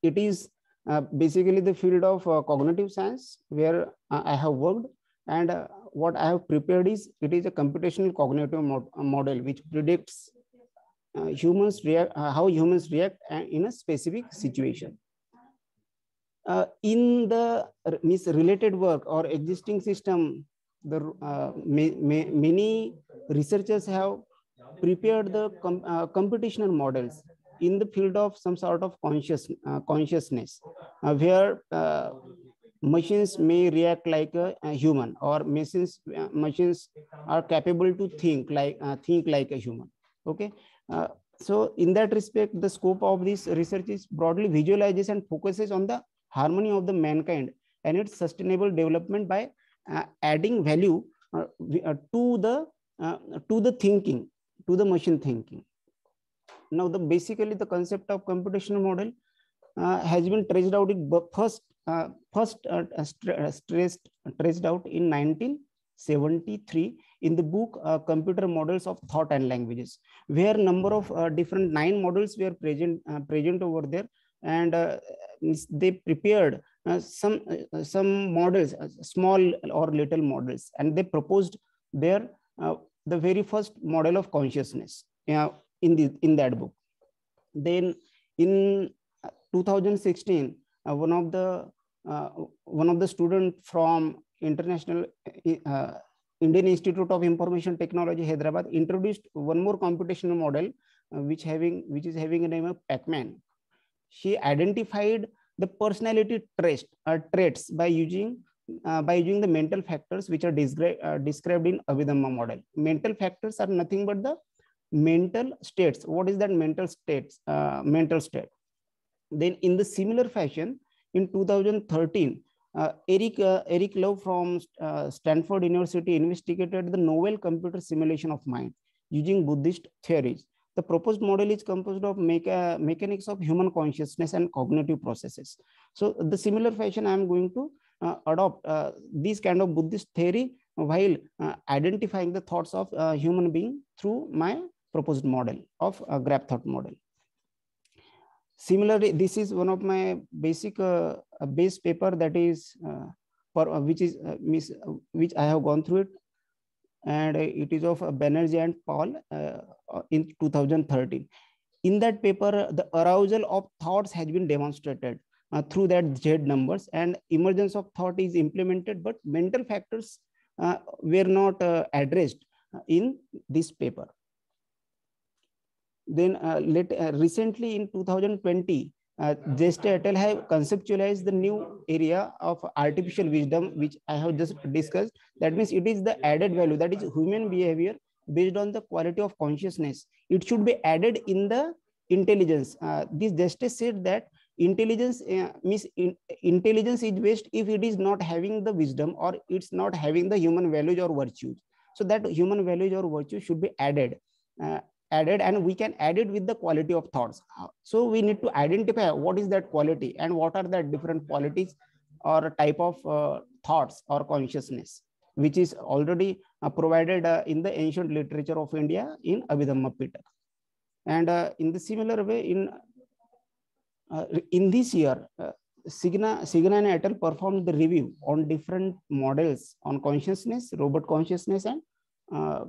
It is uh, basically the field of uh, cognitive science where I have worked and what I have prepared is it is a computational cognitive mod model which predicts uh, humans react, uh, how humans react uh, in a specific situation. Uh, in the related work or existing system, the uh, many researchers have prepared the com uh, computational models in the field of some sort of conscious consciousness, where machines may react like a, a human, or machines machines are capable to think like think like a human. Okay, uh, so in that respect, the scope of this research is broadly visualizes and focuses on the harmony of the mankind and its sustainable development by uh, adding value uh, uh to the uh, to the thinking, to the machine thinking. Now, the basically the concept of computational model has been traced out in first first stressed traced out in 1973 in the book uh, computer models of thought and languages where number of uh, different nine models were present uh, present over there. And uh, they prepared uh, some uh, some models small or little models and they proposed their the very first model of consciousness in the in that book. Then in 2016 one of the one of the student from international Indian Institute of Information Technology, Hyderabad, introduced one more computational model, uh, which having which is having a name of Pacman. She identified the personality traits, uh, traits by using uh, by using the mental factors which are uh, described in Abhidhamma model. Mental factors are nothing but the mental states. What is that mental states? Uh, mental state. Then in the similar fashion, in 2013, uh, Eric, uh, Eric Love from uh, Stanford University investigated the novel computer simulation of mind using Buddhist theories. The proposed model is composed of mecha mechanics of human consciousness and cognitive processes. So the similar fashion I am going to uh, adopt uh, this kind of Buddhist theory while uh, identifying the thoughts of human being through my proposed model of a graph thought model. Similarly, this is one of my basic uh, base paper that is uh, for uh, which is uh, miss, uh, which I have gone through it, and it is of Banerjee and Paul in 2013. In that paper, the arousal of thoughts has been demonstrated through that Z numbers, and emergence of thought is implemented, but mental factors were not addressed in this paper then uh, let, uh, recently in 2020, uh, Jeste et al. have conceptualized the new area of artificial wisdom, which I have just discussed. That means it is the added value, that is human behavior based on the quality of consciousness. It should be added in the intelligence. Uh, this Jeste said that intelligence uh, means in, intelligence is based if it is not having the wisdom or it's not having the human values or virtues. So that human values or virtues should be added. Uh, added and we can add it with the quality of thoughts. So we need to identify what is that quality and what are the different qualities or type of uh, thoughts or consciousness, which is already uh, provided uh, in the ancient literature of India in Abhidhamma. And uh, in the similar way, in uh, in this year, uh, Signa, Signa and et al. performed the review on different models on consciousness, robot consciousness, and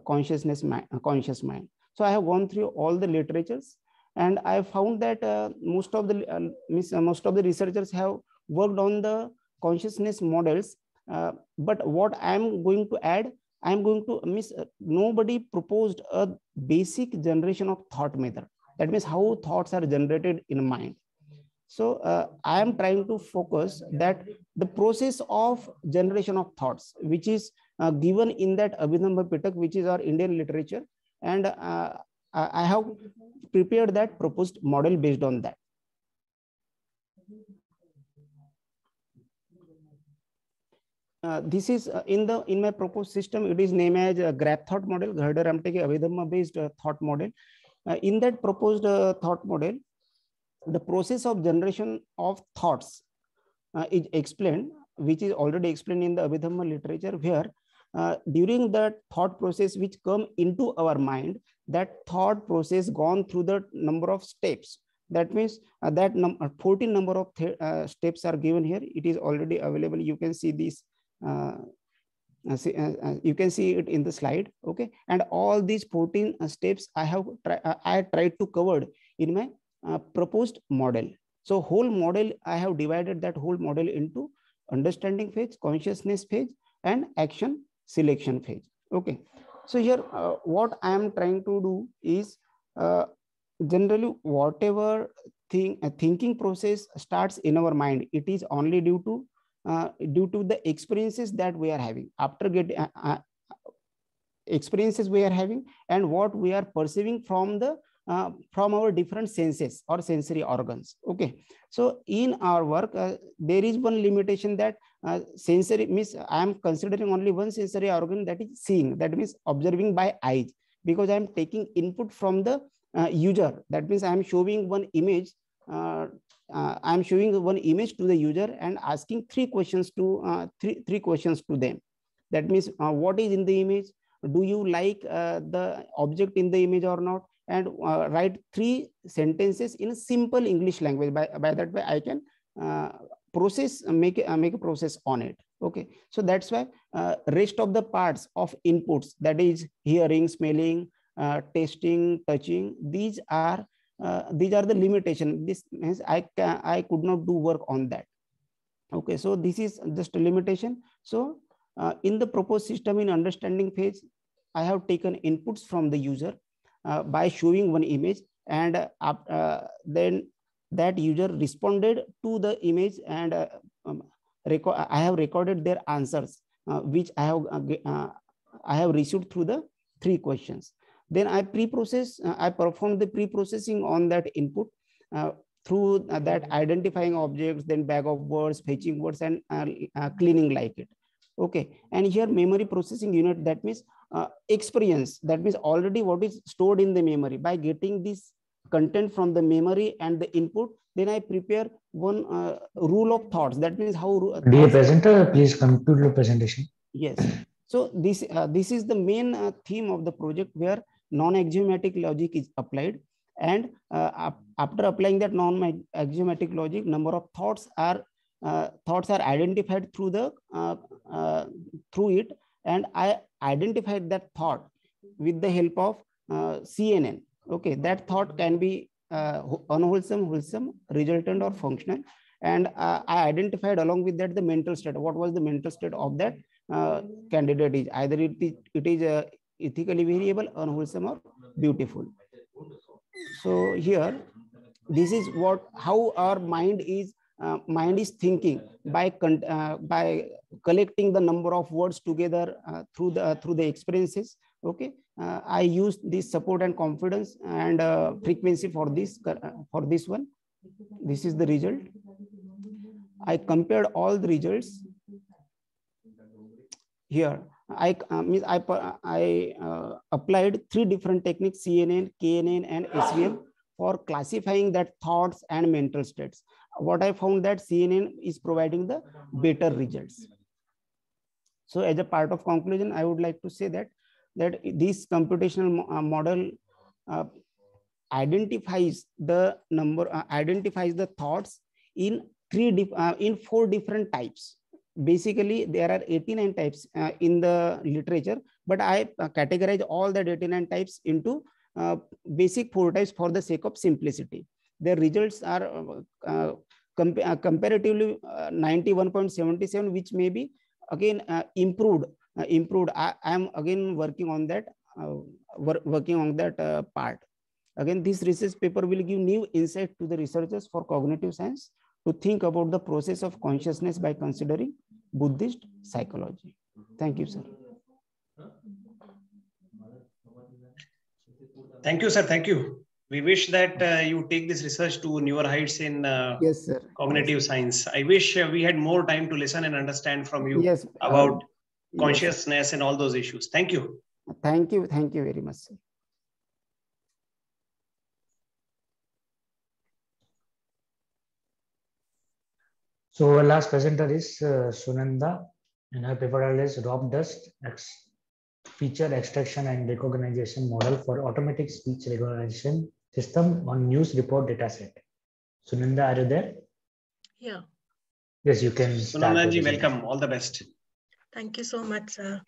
consciousness conscious mind. So I have gone through all the literatures, and I found that uh, most of the uh, uh, most of the researchers have worked on the consciousness models. but what I am going to add, I am going to miss. nobody proposed a basic generation of thought method. That means how thoughts are generated in mind so uh, I am trying to focus that the process of generation of thoughts, which is uh, given in that Abhidhamma Pitak, which is our Indian literature. And uh, I have prepared that proposed model based on that. Uh, this is uh, in the in my proposed system it is named as a graph thought model Gharda Ramteke Abhidhamma based uh, thought model in that proposed thought model the process of generation of thoughts uh, is explained, which is already explained in the Abhidhamma literature, where uh, during the thought process which come into our mind, that thought process gone through the number of steps. That means uh, that num uh, 14 number of uh, steps are given here. It is already available. You can see this. Uh, see, you can see it in the slide. Okay, and all these 14 steps I have I tried to cover in my proposed model. So whole model, I have divided that whole model into understanding phase, consciousness phase, and action selection phase. Okay. So here, uh, what I am trying to do is uh, generally whatever thing a thinking process starts in our mind, it is only due to uh, due to the experiences that we are having after getting uh, uh, experiences we are having and what we are perceiving from the uh, from our different senses or sensory organs. Okay. So in our work, uh, there is one limitation that uh, sensory means I am considering only one sensory organ that is seeing, that means observing by eyes, because I am taking input from the uh, user. That means I am showing one image. Uh, I am showing one image to the user and asking three questions to three three questions to them. That means what is in the image? Do you like the object in the image or not? and uh, write three sentences in simple English language. By, by that way, I can uh, process, make, uh, make a process on it. Okay, so that's why uh, rest of the parts of inputs, that is hearing, smelling, uh, tasting, touching, these are uh, these are the limitation. This means I can, I could not do work on that. Okay, so this is just a limitation. So in the proposed system in understanding phase, I have taken inputs from the user uh, by showing one image and uh, uh, then that user responded to the image and um, I have recorded their answers, which I have I have received through the three questions. Then I pre-process, I perform the pre-processing on that input through that identifying objects, then bag of words, fetching words, and uh, uh, cleaning like it. Okay, and here memory processing unit, that means uh, experience that means already what is stored in the memory by getting this content from the memory and the input then i prepare one uh, rule of thoughts. That means how dear presenter please conclude the presentation. Yes. So this uh, this is the main uh, theme of the project where non-axiomatic logic is applied. And uh, after applying that non-axiomatic logic number of thoughts are uh, thoughts are identified through the through it. And I identified that thought with the help of uh, CNN. Okay, that thought can be uh, unwholesome, wholesome, resultant, or functional. And uh, I identified along with that the mental state. What was the mental state of that uh, candidate? Is either it is, it is uh, ethically variable, unwholesome, or beautiful. So here, this is what how our mind is uh, mind is thinking by uh, by collecting the number of words together uh, through the uh, through the experiences okay uh, i use this support and confidence and uh, frequency for this for this one this is the result i compared all the results here I uh, mean I I uh, applied three different techniques: CNN, KNN, and SVM for classifying that thoughts and mental states. What I found that CNN is providing the better results. So, as a part of conclusion, I would like to say that that this computational uh, model uh, identifies the number, uh, identifies the thoughts in three uh, in four different types. Basically there are 89 types uh, in the literature but i uh, categorize all the 89 types into uh, basic four types for the sake of simplicity. The results are uh, uh, com uh, comparatively 91.77 which may be again improved improved i am again working on that wor working on that part again this research paper will give new insight to the researchers for cognitive science to think about the process of consciousness by considering Buddhist psychology. Thank you, sir. Thank you, sir. Thank you. We wish that uh, you take this research to newer heights in uh, yes, sir. cognitive yes. science. I wish uh, we had more time to listen and understand from you yes, about consciousness and all those issues. Thank you. Thank you. Thank you very much, sir. So our last presenter is uh, Sunanda and her paper is Rob Dust Ex feature extraction and recognition model for automatic speech recognition system on news report dataset. Sunanda, are you there? Yeah. Yes, you can. Sunanda ji, welcome. All the best. Thank you so much, sir.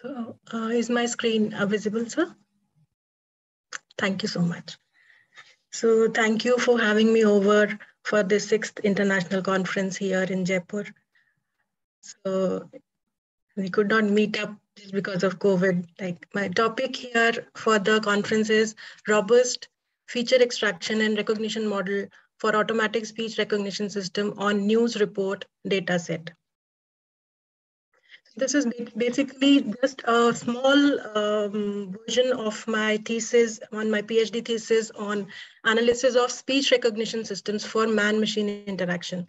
So uh, is my screen visible, sir? Thank you so much. So thank you for having me over for the sixth international conference here in Jaipur. So we could not meet up just because of COVID. Like my topic here for the conference is robust feature extraction and recognition model for automatic speech recognition system on news report dataset. This is basically just a small um, version of my thesis on my PhD thesis on analysis of speech recognition systems for man-machine interaction.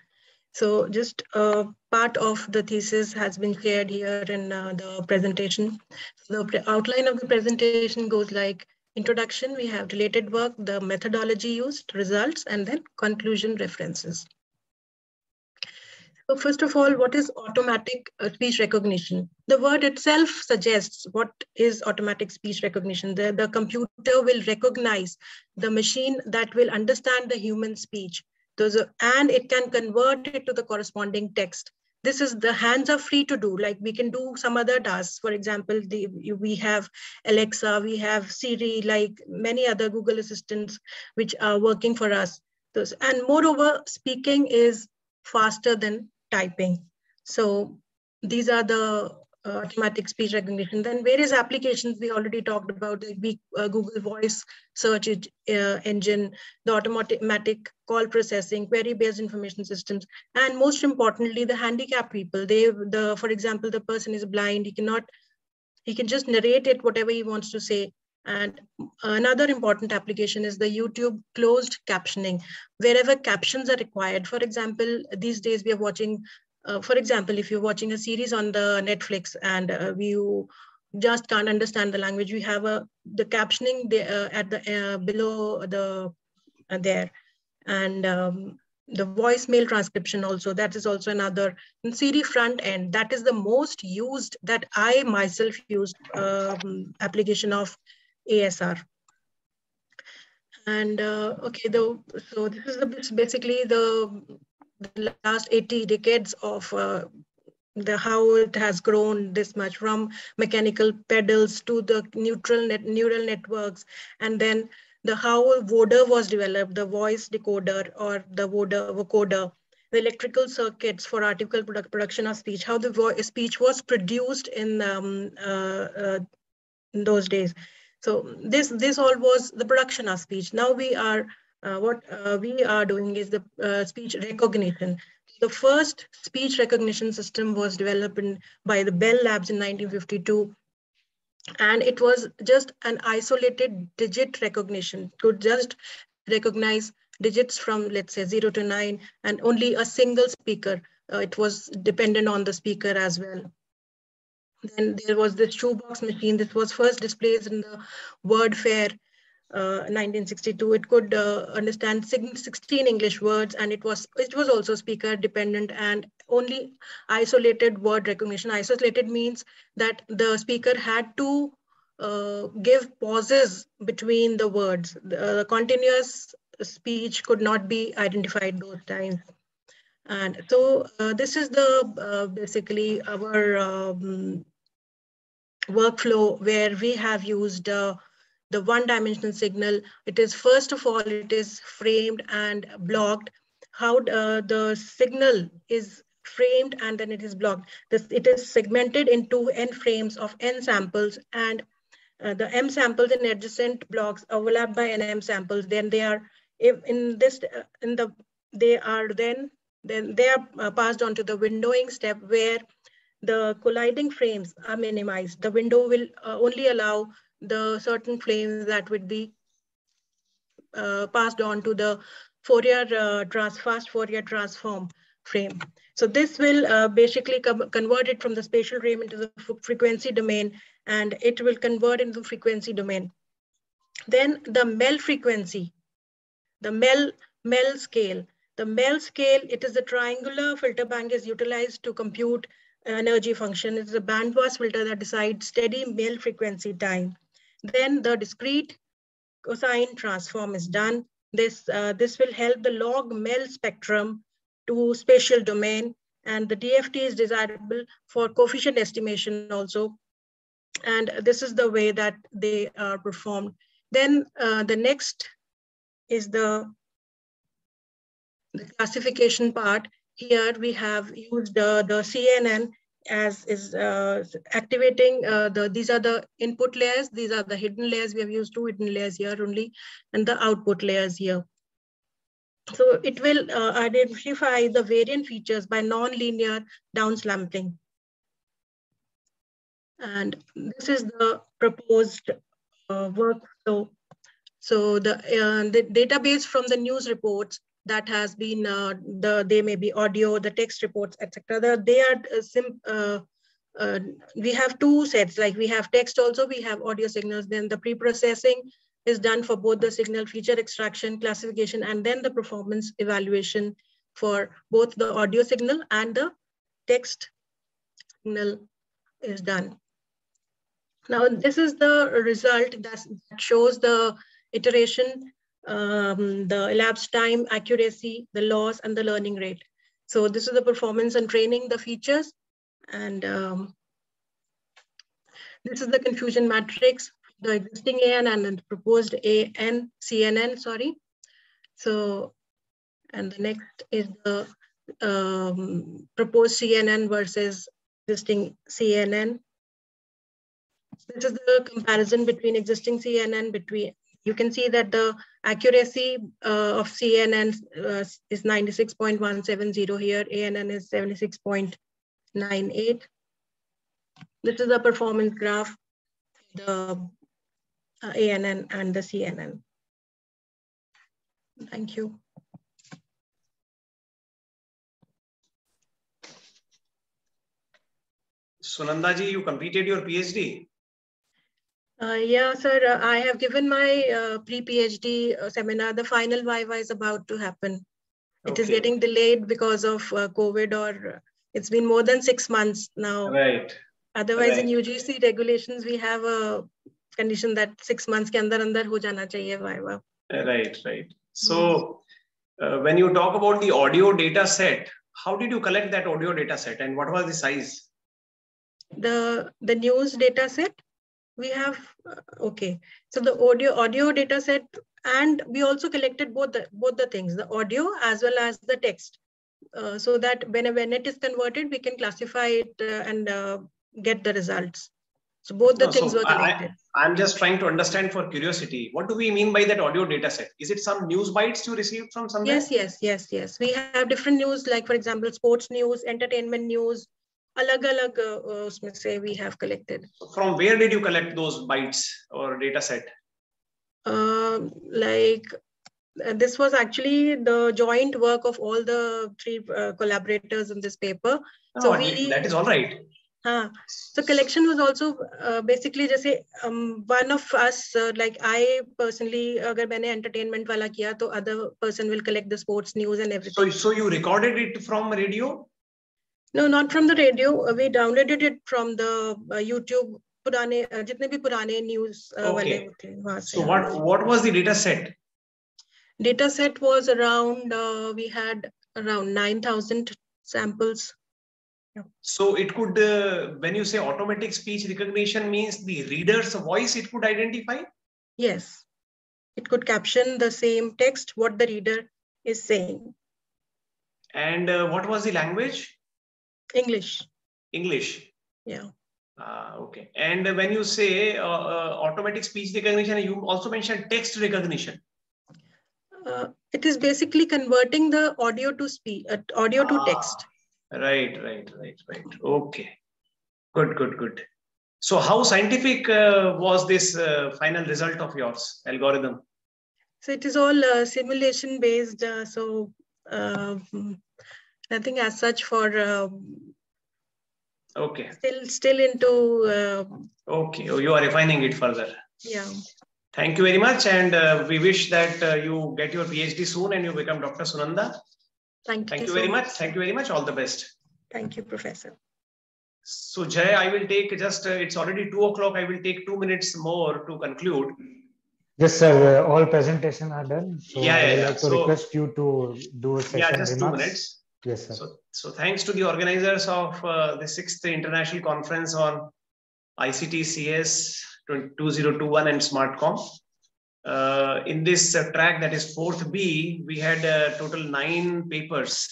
So just a part of the thesis has been shared here in uh, the presentation. So the outline of the presentation goes like introduction, we have related work, the methodology used, results, and then conclusion references. So first of all, what is automatic uh, speech recognition? The word itself suggests what is automatic speech recognition. The, the computer will recognize the machine that will understand the human speech. Those are, and it can convert it to the corresponding text. This is the hands are free to do, like we can do some other tasks. For example, the, we have Alexa, we have Siri, like many other Google assistants, which are working for us. Those, and moreover, speaking is faster than typing. So these are the uh, automatic speech recognition. Then various applications we already talked about, the uh, Google Voice search uh, engine, the automatic call processing, query-based information systems, and most importantly, the handicapped people. They, the, for example, the person is blind, he cannot, he can just narrate it whatever he wants to say. And another important application is the YouTube closed captioning, wherever captions are required. For example, these days we are watching, uh, for example, if you're watching a series on the Netflix and uh, you just can't understand the language, we have a the captioning uh, at the uh, below the uh, there, and um, the voicemail transcription also that is also another in Siri front end that is the most used that I myself used um, application of ASR. And uh, okay, the, so this is the, basically the, the last 80 decades of uh, the how it has grown this much from mechanical pedals to the neutral net neural networks and then the how voder was developed, the voice decoder or the voder vocoder, the electrical circuits for article product, production of speech, how the speech was produced in, um, uh, uh, in those days. So this this all was the production of speech. Now we are uh, what uh, we are doing is the uh, speech recognition. The first speech recognition system was developed in, by the Bell Labs in 1952 and it was just an isolated digit recognition to just recognize digits from let's say 0 to 9 and only a single speaker uh, it was dependent on the speaker as well then there was this shoebox machine. This was first displayed in the word fair uh, 1962 it could uh, understand 16 english words and it was it was also speaker dependent and only isolated word recognition. Isolated means that the speaker had to uh, give pauses between the words. The continuous speech could not be identified those times. And so uh, this is the uh, basically our um, workflow where we have used uh, the one dimensional signal. It is first of all, it is framed and blocked. How uh, the signal is framed and then it is blocked. This, it is segmented into n frames of n samples and uh, the m samples in adjacent blocks overlap by n m samples. Then they are in this uh, in the they are then then they are uh, passed on to the windowing step where the colliding frames are minimized. The window will uh, only allow the certain frames that would be uh, passed on to the Fourier uh, trans fast Fourier transform frame. So this will uh, basically convert it from the spatial frame into the frequency domain, and it will convert into frequency domain. Then the MEL frequency, the MEL, MEL scale. The MEL scale, it is a triangular filter bank is utilized to compute energy function. It's a bandpass filter that decides steady MEL frequency time. Then the discrete cosine transform is done. This, uh, this will help the log MEL spectrum to spatial domain and the DFT is desirable for coefficient estimation also. And this is the way that they are performed. Then uh, the next is the, the classification part. Here we have used the, the CNN as is uh, activating uh, the these are the input layers these are the hidden layers we have used two hidden layers here only and the output layers here. So it will uh, identify the variant features by non-linear downsampling. And this is the proposed uh, workflow so the uh, the database from the news reports that has been uh, the they may be audio, the text reports, etc. The, they are uh, sim, uh, uh, we have two sets. Like we have text also, we have audio signals. Then the pre-processing is done for both the signal feature extraction, classification, and then the performance evaluation for both the audio signal and the text signal is done. Now, this is the result that shows the iteration um, the elapsed time, accuracy, the loss, and the learning rate. So this is the performance and training, the features. And um, this is the confusion matrix, the existing AN and the proposed AN, CNN, sorry. So, and the next is the um, proposed CNN versus existing CNN. This is the comparison between existing CNN between you can see that the accuracy uh, of CNN uh, is 96.170 here, ANN is 76.98. This is the performance graph, the uh, ANN and the CNN. Thank you. Sunanda ji, you completed your PhD? Uh, yeah, sir, uh, I have given my uh, pre-PhD uh, seminar. The final viva is about to happen. It okay. is getting delayed because of uh, COVID or uh, it's been more than six months now. Right. Otherwise, right. in UGC regulations, we have a condition that six months ke andar andar ho jana chahiye viva. Right, right. So uh, when you talk about the audio data set, how did you collect that audio data set and what was the size? The, the news data set? We have uh, okay so the audio audio data set and we also collected both the, both the things, the audio as well as the text. Uh, so that when, when it is converted, we can classify it uh, and uh, get the results. So both the no, things so were connected. I, am just trying to understand for curiosity. What do we mean by that audio data set? Is it some news bites you received from somewhere? Yes, yes, yes, yes. We have different news, like for example, sports news, entertainment news, uh say we have collected. From where did you collect those bytes or data set? Uh, like uh, this was actually the joint work of all the three uh, collaborators in this paper. Oh, so we, that is all right. Uh, so collection was also uh, basically just um, one of us uh, like I personally agar maine entertainment kiya to other person will collect the sports news and everything. So so you recorded it from radio? No, not from the radio. We downloaded it from the uh, YouTube पुराने जितने भी पुराने news वाले थे वहां से. So what what was the data set? Data set was around uh, we had around 9000 samples. So it could, uh, when you say automatic speech recognition means the reader's voice, it could identify? Yes. It could caption the same text, what the reader is saying. And uh, what was the language? English. English. Yeah. Uh, okay. And when you say uh, uh, automatic speech recognition, you also mentioned text recognition. Uh, it is basically converting the audio to speech, uh, audio to ah. text. Right, right, right, right. Okay. Good, good, good. So how scientific uh, was this uh, final result of yours algorithm? So it is all uh, simulation based. Uh, so nothing as such for. Um, okay. Still, still into. Um, okay, oh, you are refining it further. Yeah. Thank you very much, and uh, we wish that uh, you get your PhD soon and you become Dr. Sunanda. Thank, you. Thank you, you very much. Thank you very much. All the best. Thank you, Professor. So Jay, I will take just, uh, it's already two o'clock. I will take two minutes more to conclude. Yes, sir. Uh, all presentation are done. So yeah, yeah, I would like to so, request you to do a session Yeah, just remarks. two minutes. Yes, sir. So, so thanks to the organizers of uh, the sixth international conference on ICTCS 2021 and SmartCom. Uh, in this uh, track that is fourth B, we had a total nine papers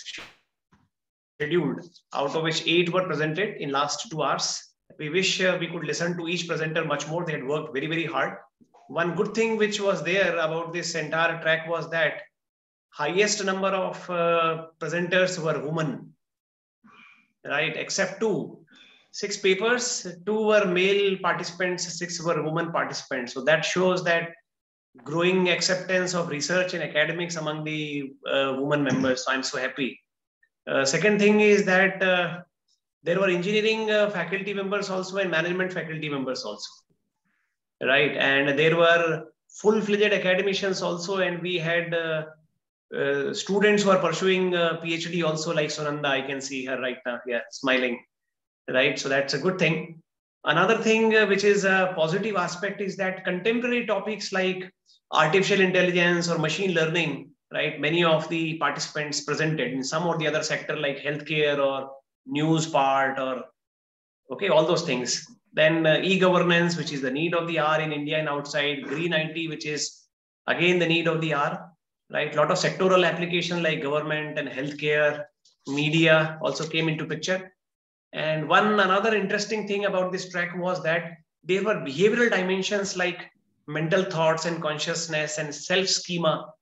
scheduled, out of which eight were presented in last two hours. We wish uh, we could listen to each presenter much more. They had worked very, very hard. One good thing which was there about this entire track was that highest number of uh, presenters were women, right? Except two. Six papers, two were male participants, six were women participants. So that shows that growing acceptance of research and academics among the uh, women members. So I'm so happy. Uh, second thing is that uh, there were engineering uh, faculty members also and management faculty members also, right? And there were full-fledged academicians also, and we had uh, uh, students who are pursuing PhD also, like Sunanda. I can see her right now here, smiling, right? So that's a good thing. Another thing which is a positive aspect is that contemporary topics like artificial intelligence or machine learning, right? Many of the participants presented in some or the other sector like healthcare or news part or, okay, all those things. Then uh, e-governance, which is the need of the hour in India and outside. Green IT, which is again the need of the hour, right? A lot of sectoral application like government and healthcare, media also came into picture. And one another interesting thing about this track was that there were behavioral dimensions like mental thoughts and consciousness and self schema.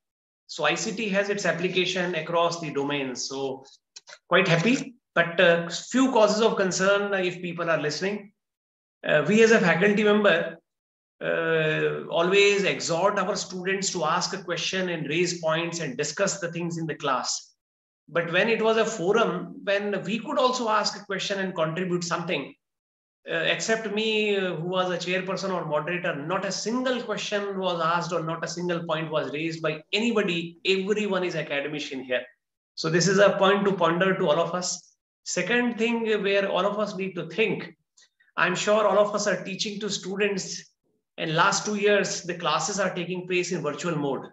So ICT has its application across the domains. So quite happy, but uh, few causes of concern if people are listening. Uh, we as a faculty member uh, always exhort our students to ask a question and raise points and discuss the things in the class. But when it was a forum, when we could also ask a question and contribute something, uh, except me, uh, who was a chairperson or moderator, not a single question was asked or not a single point was raised by anybody. Everyone is academician here. So this is a point to ponder to all of us. Second thing where all of us need to think, I'm sure all of us are teaching to students and last two years, the classes are taking place in virtual mode.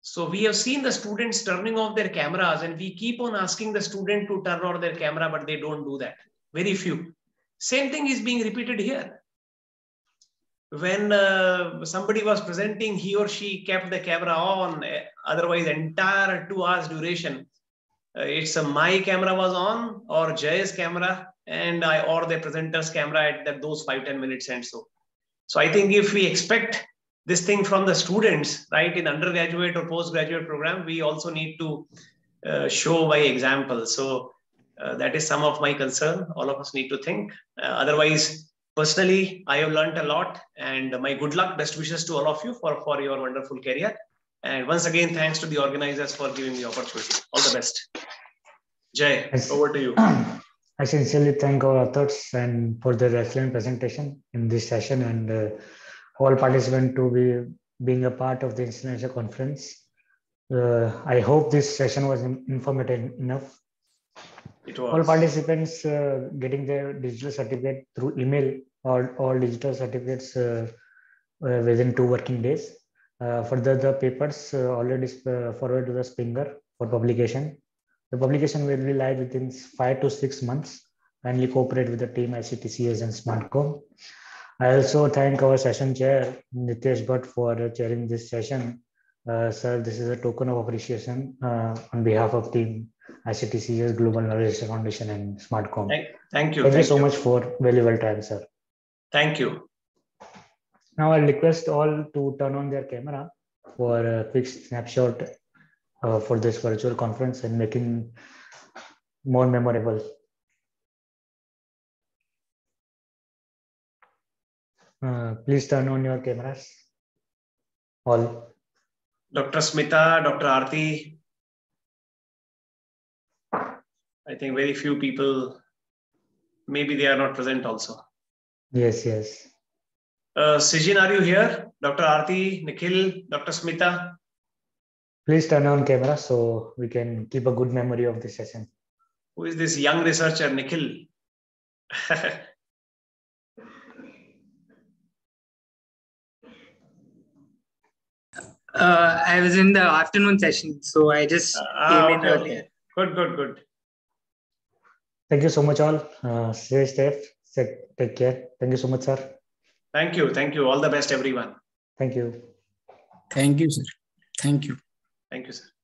So we have seen the students turning off their cameras and we keep on asking the student to turn off their camera, but they don't do that. Very few. Same thing is being repeated here. when uh, somebody was presenting, he or she kept the camera on. Otherwise, entire two hours duration, uh, it's uh, my camera was on or Jay's camera and I or the presenter's camera at that, those five ten minutes and so. So I think if we expect this thing from the students, right, in undergraduate or postgraduate program, we also need to uh, show by example. So uh, that is some of my concern. All of us need to think. Uh, otherwise, personally, I have learned a lot and my good luck, best wishes to all of you for, for your wonderful career. And once again, thanks to the organizers for giving me opportunity. All the best. Jay, over to you. I sincerely thank our authors and for their excellent presentation in this session and uh, all participants to be being a part of the international conference. Uh, I hope this session was informative enough. It was. All participants uh, getting their digital certificate through email or all digital certificates uh, uh, within two working days. Uh, further, the papers already forwarded to the Springer for publication. The publication will be live within five to six months. Kindly cooperate with the team ICTCS and SmartCom. I also thank our session chair, Nityesh Bhatt, for chairing this session. Uh, sir, this is a token of appreciation uh, on behalf of team ICTCS Global Knowledge Foundation and SmartCom. Thank, thank you. Thank, thank you so you. much for valuable time, sir. Thank you. Now I'll request all to turn on their camera for a quick snapshot uh, for this virtual conference and making more memorable. Uh, please turn on your cameras. All. Dr. Smita, Dr. Arti. I think very few people, maybe they are not present also. Yes, yes. Uh, Sijin, are you here? Dr. Arti, Nikhil, Dr. Smita? Please turn on camera so we can keep a good memory of this session. Who is this young researcher, Nikhil? Uh, I was in the afternoon session, so I just uh, came okay, in earlier. Okay. Good, good, good. Thank you so much, all. Uh, stay safe. Take care. Thank you so much, sir. Thank you. Thank you. All the best, everyone. Thank you. Thank you, sir. Thank you. Thank you, sir.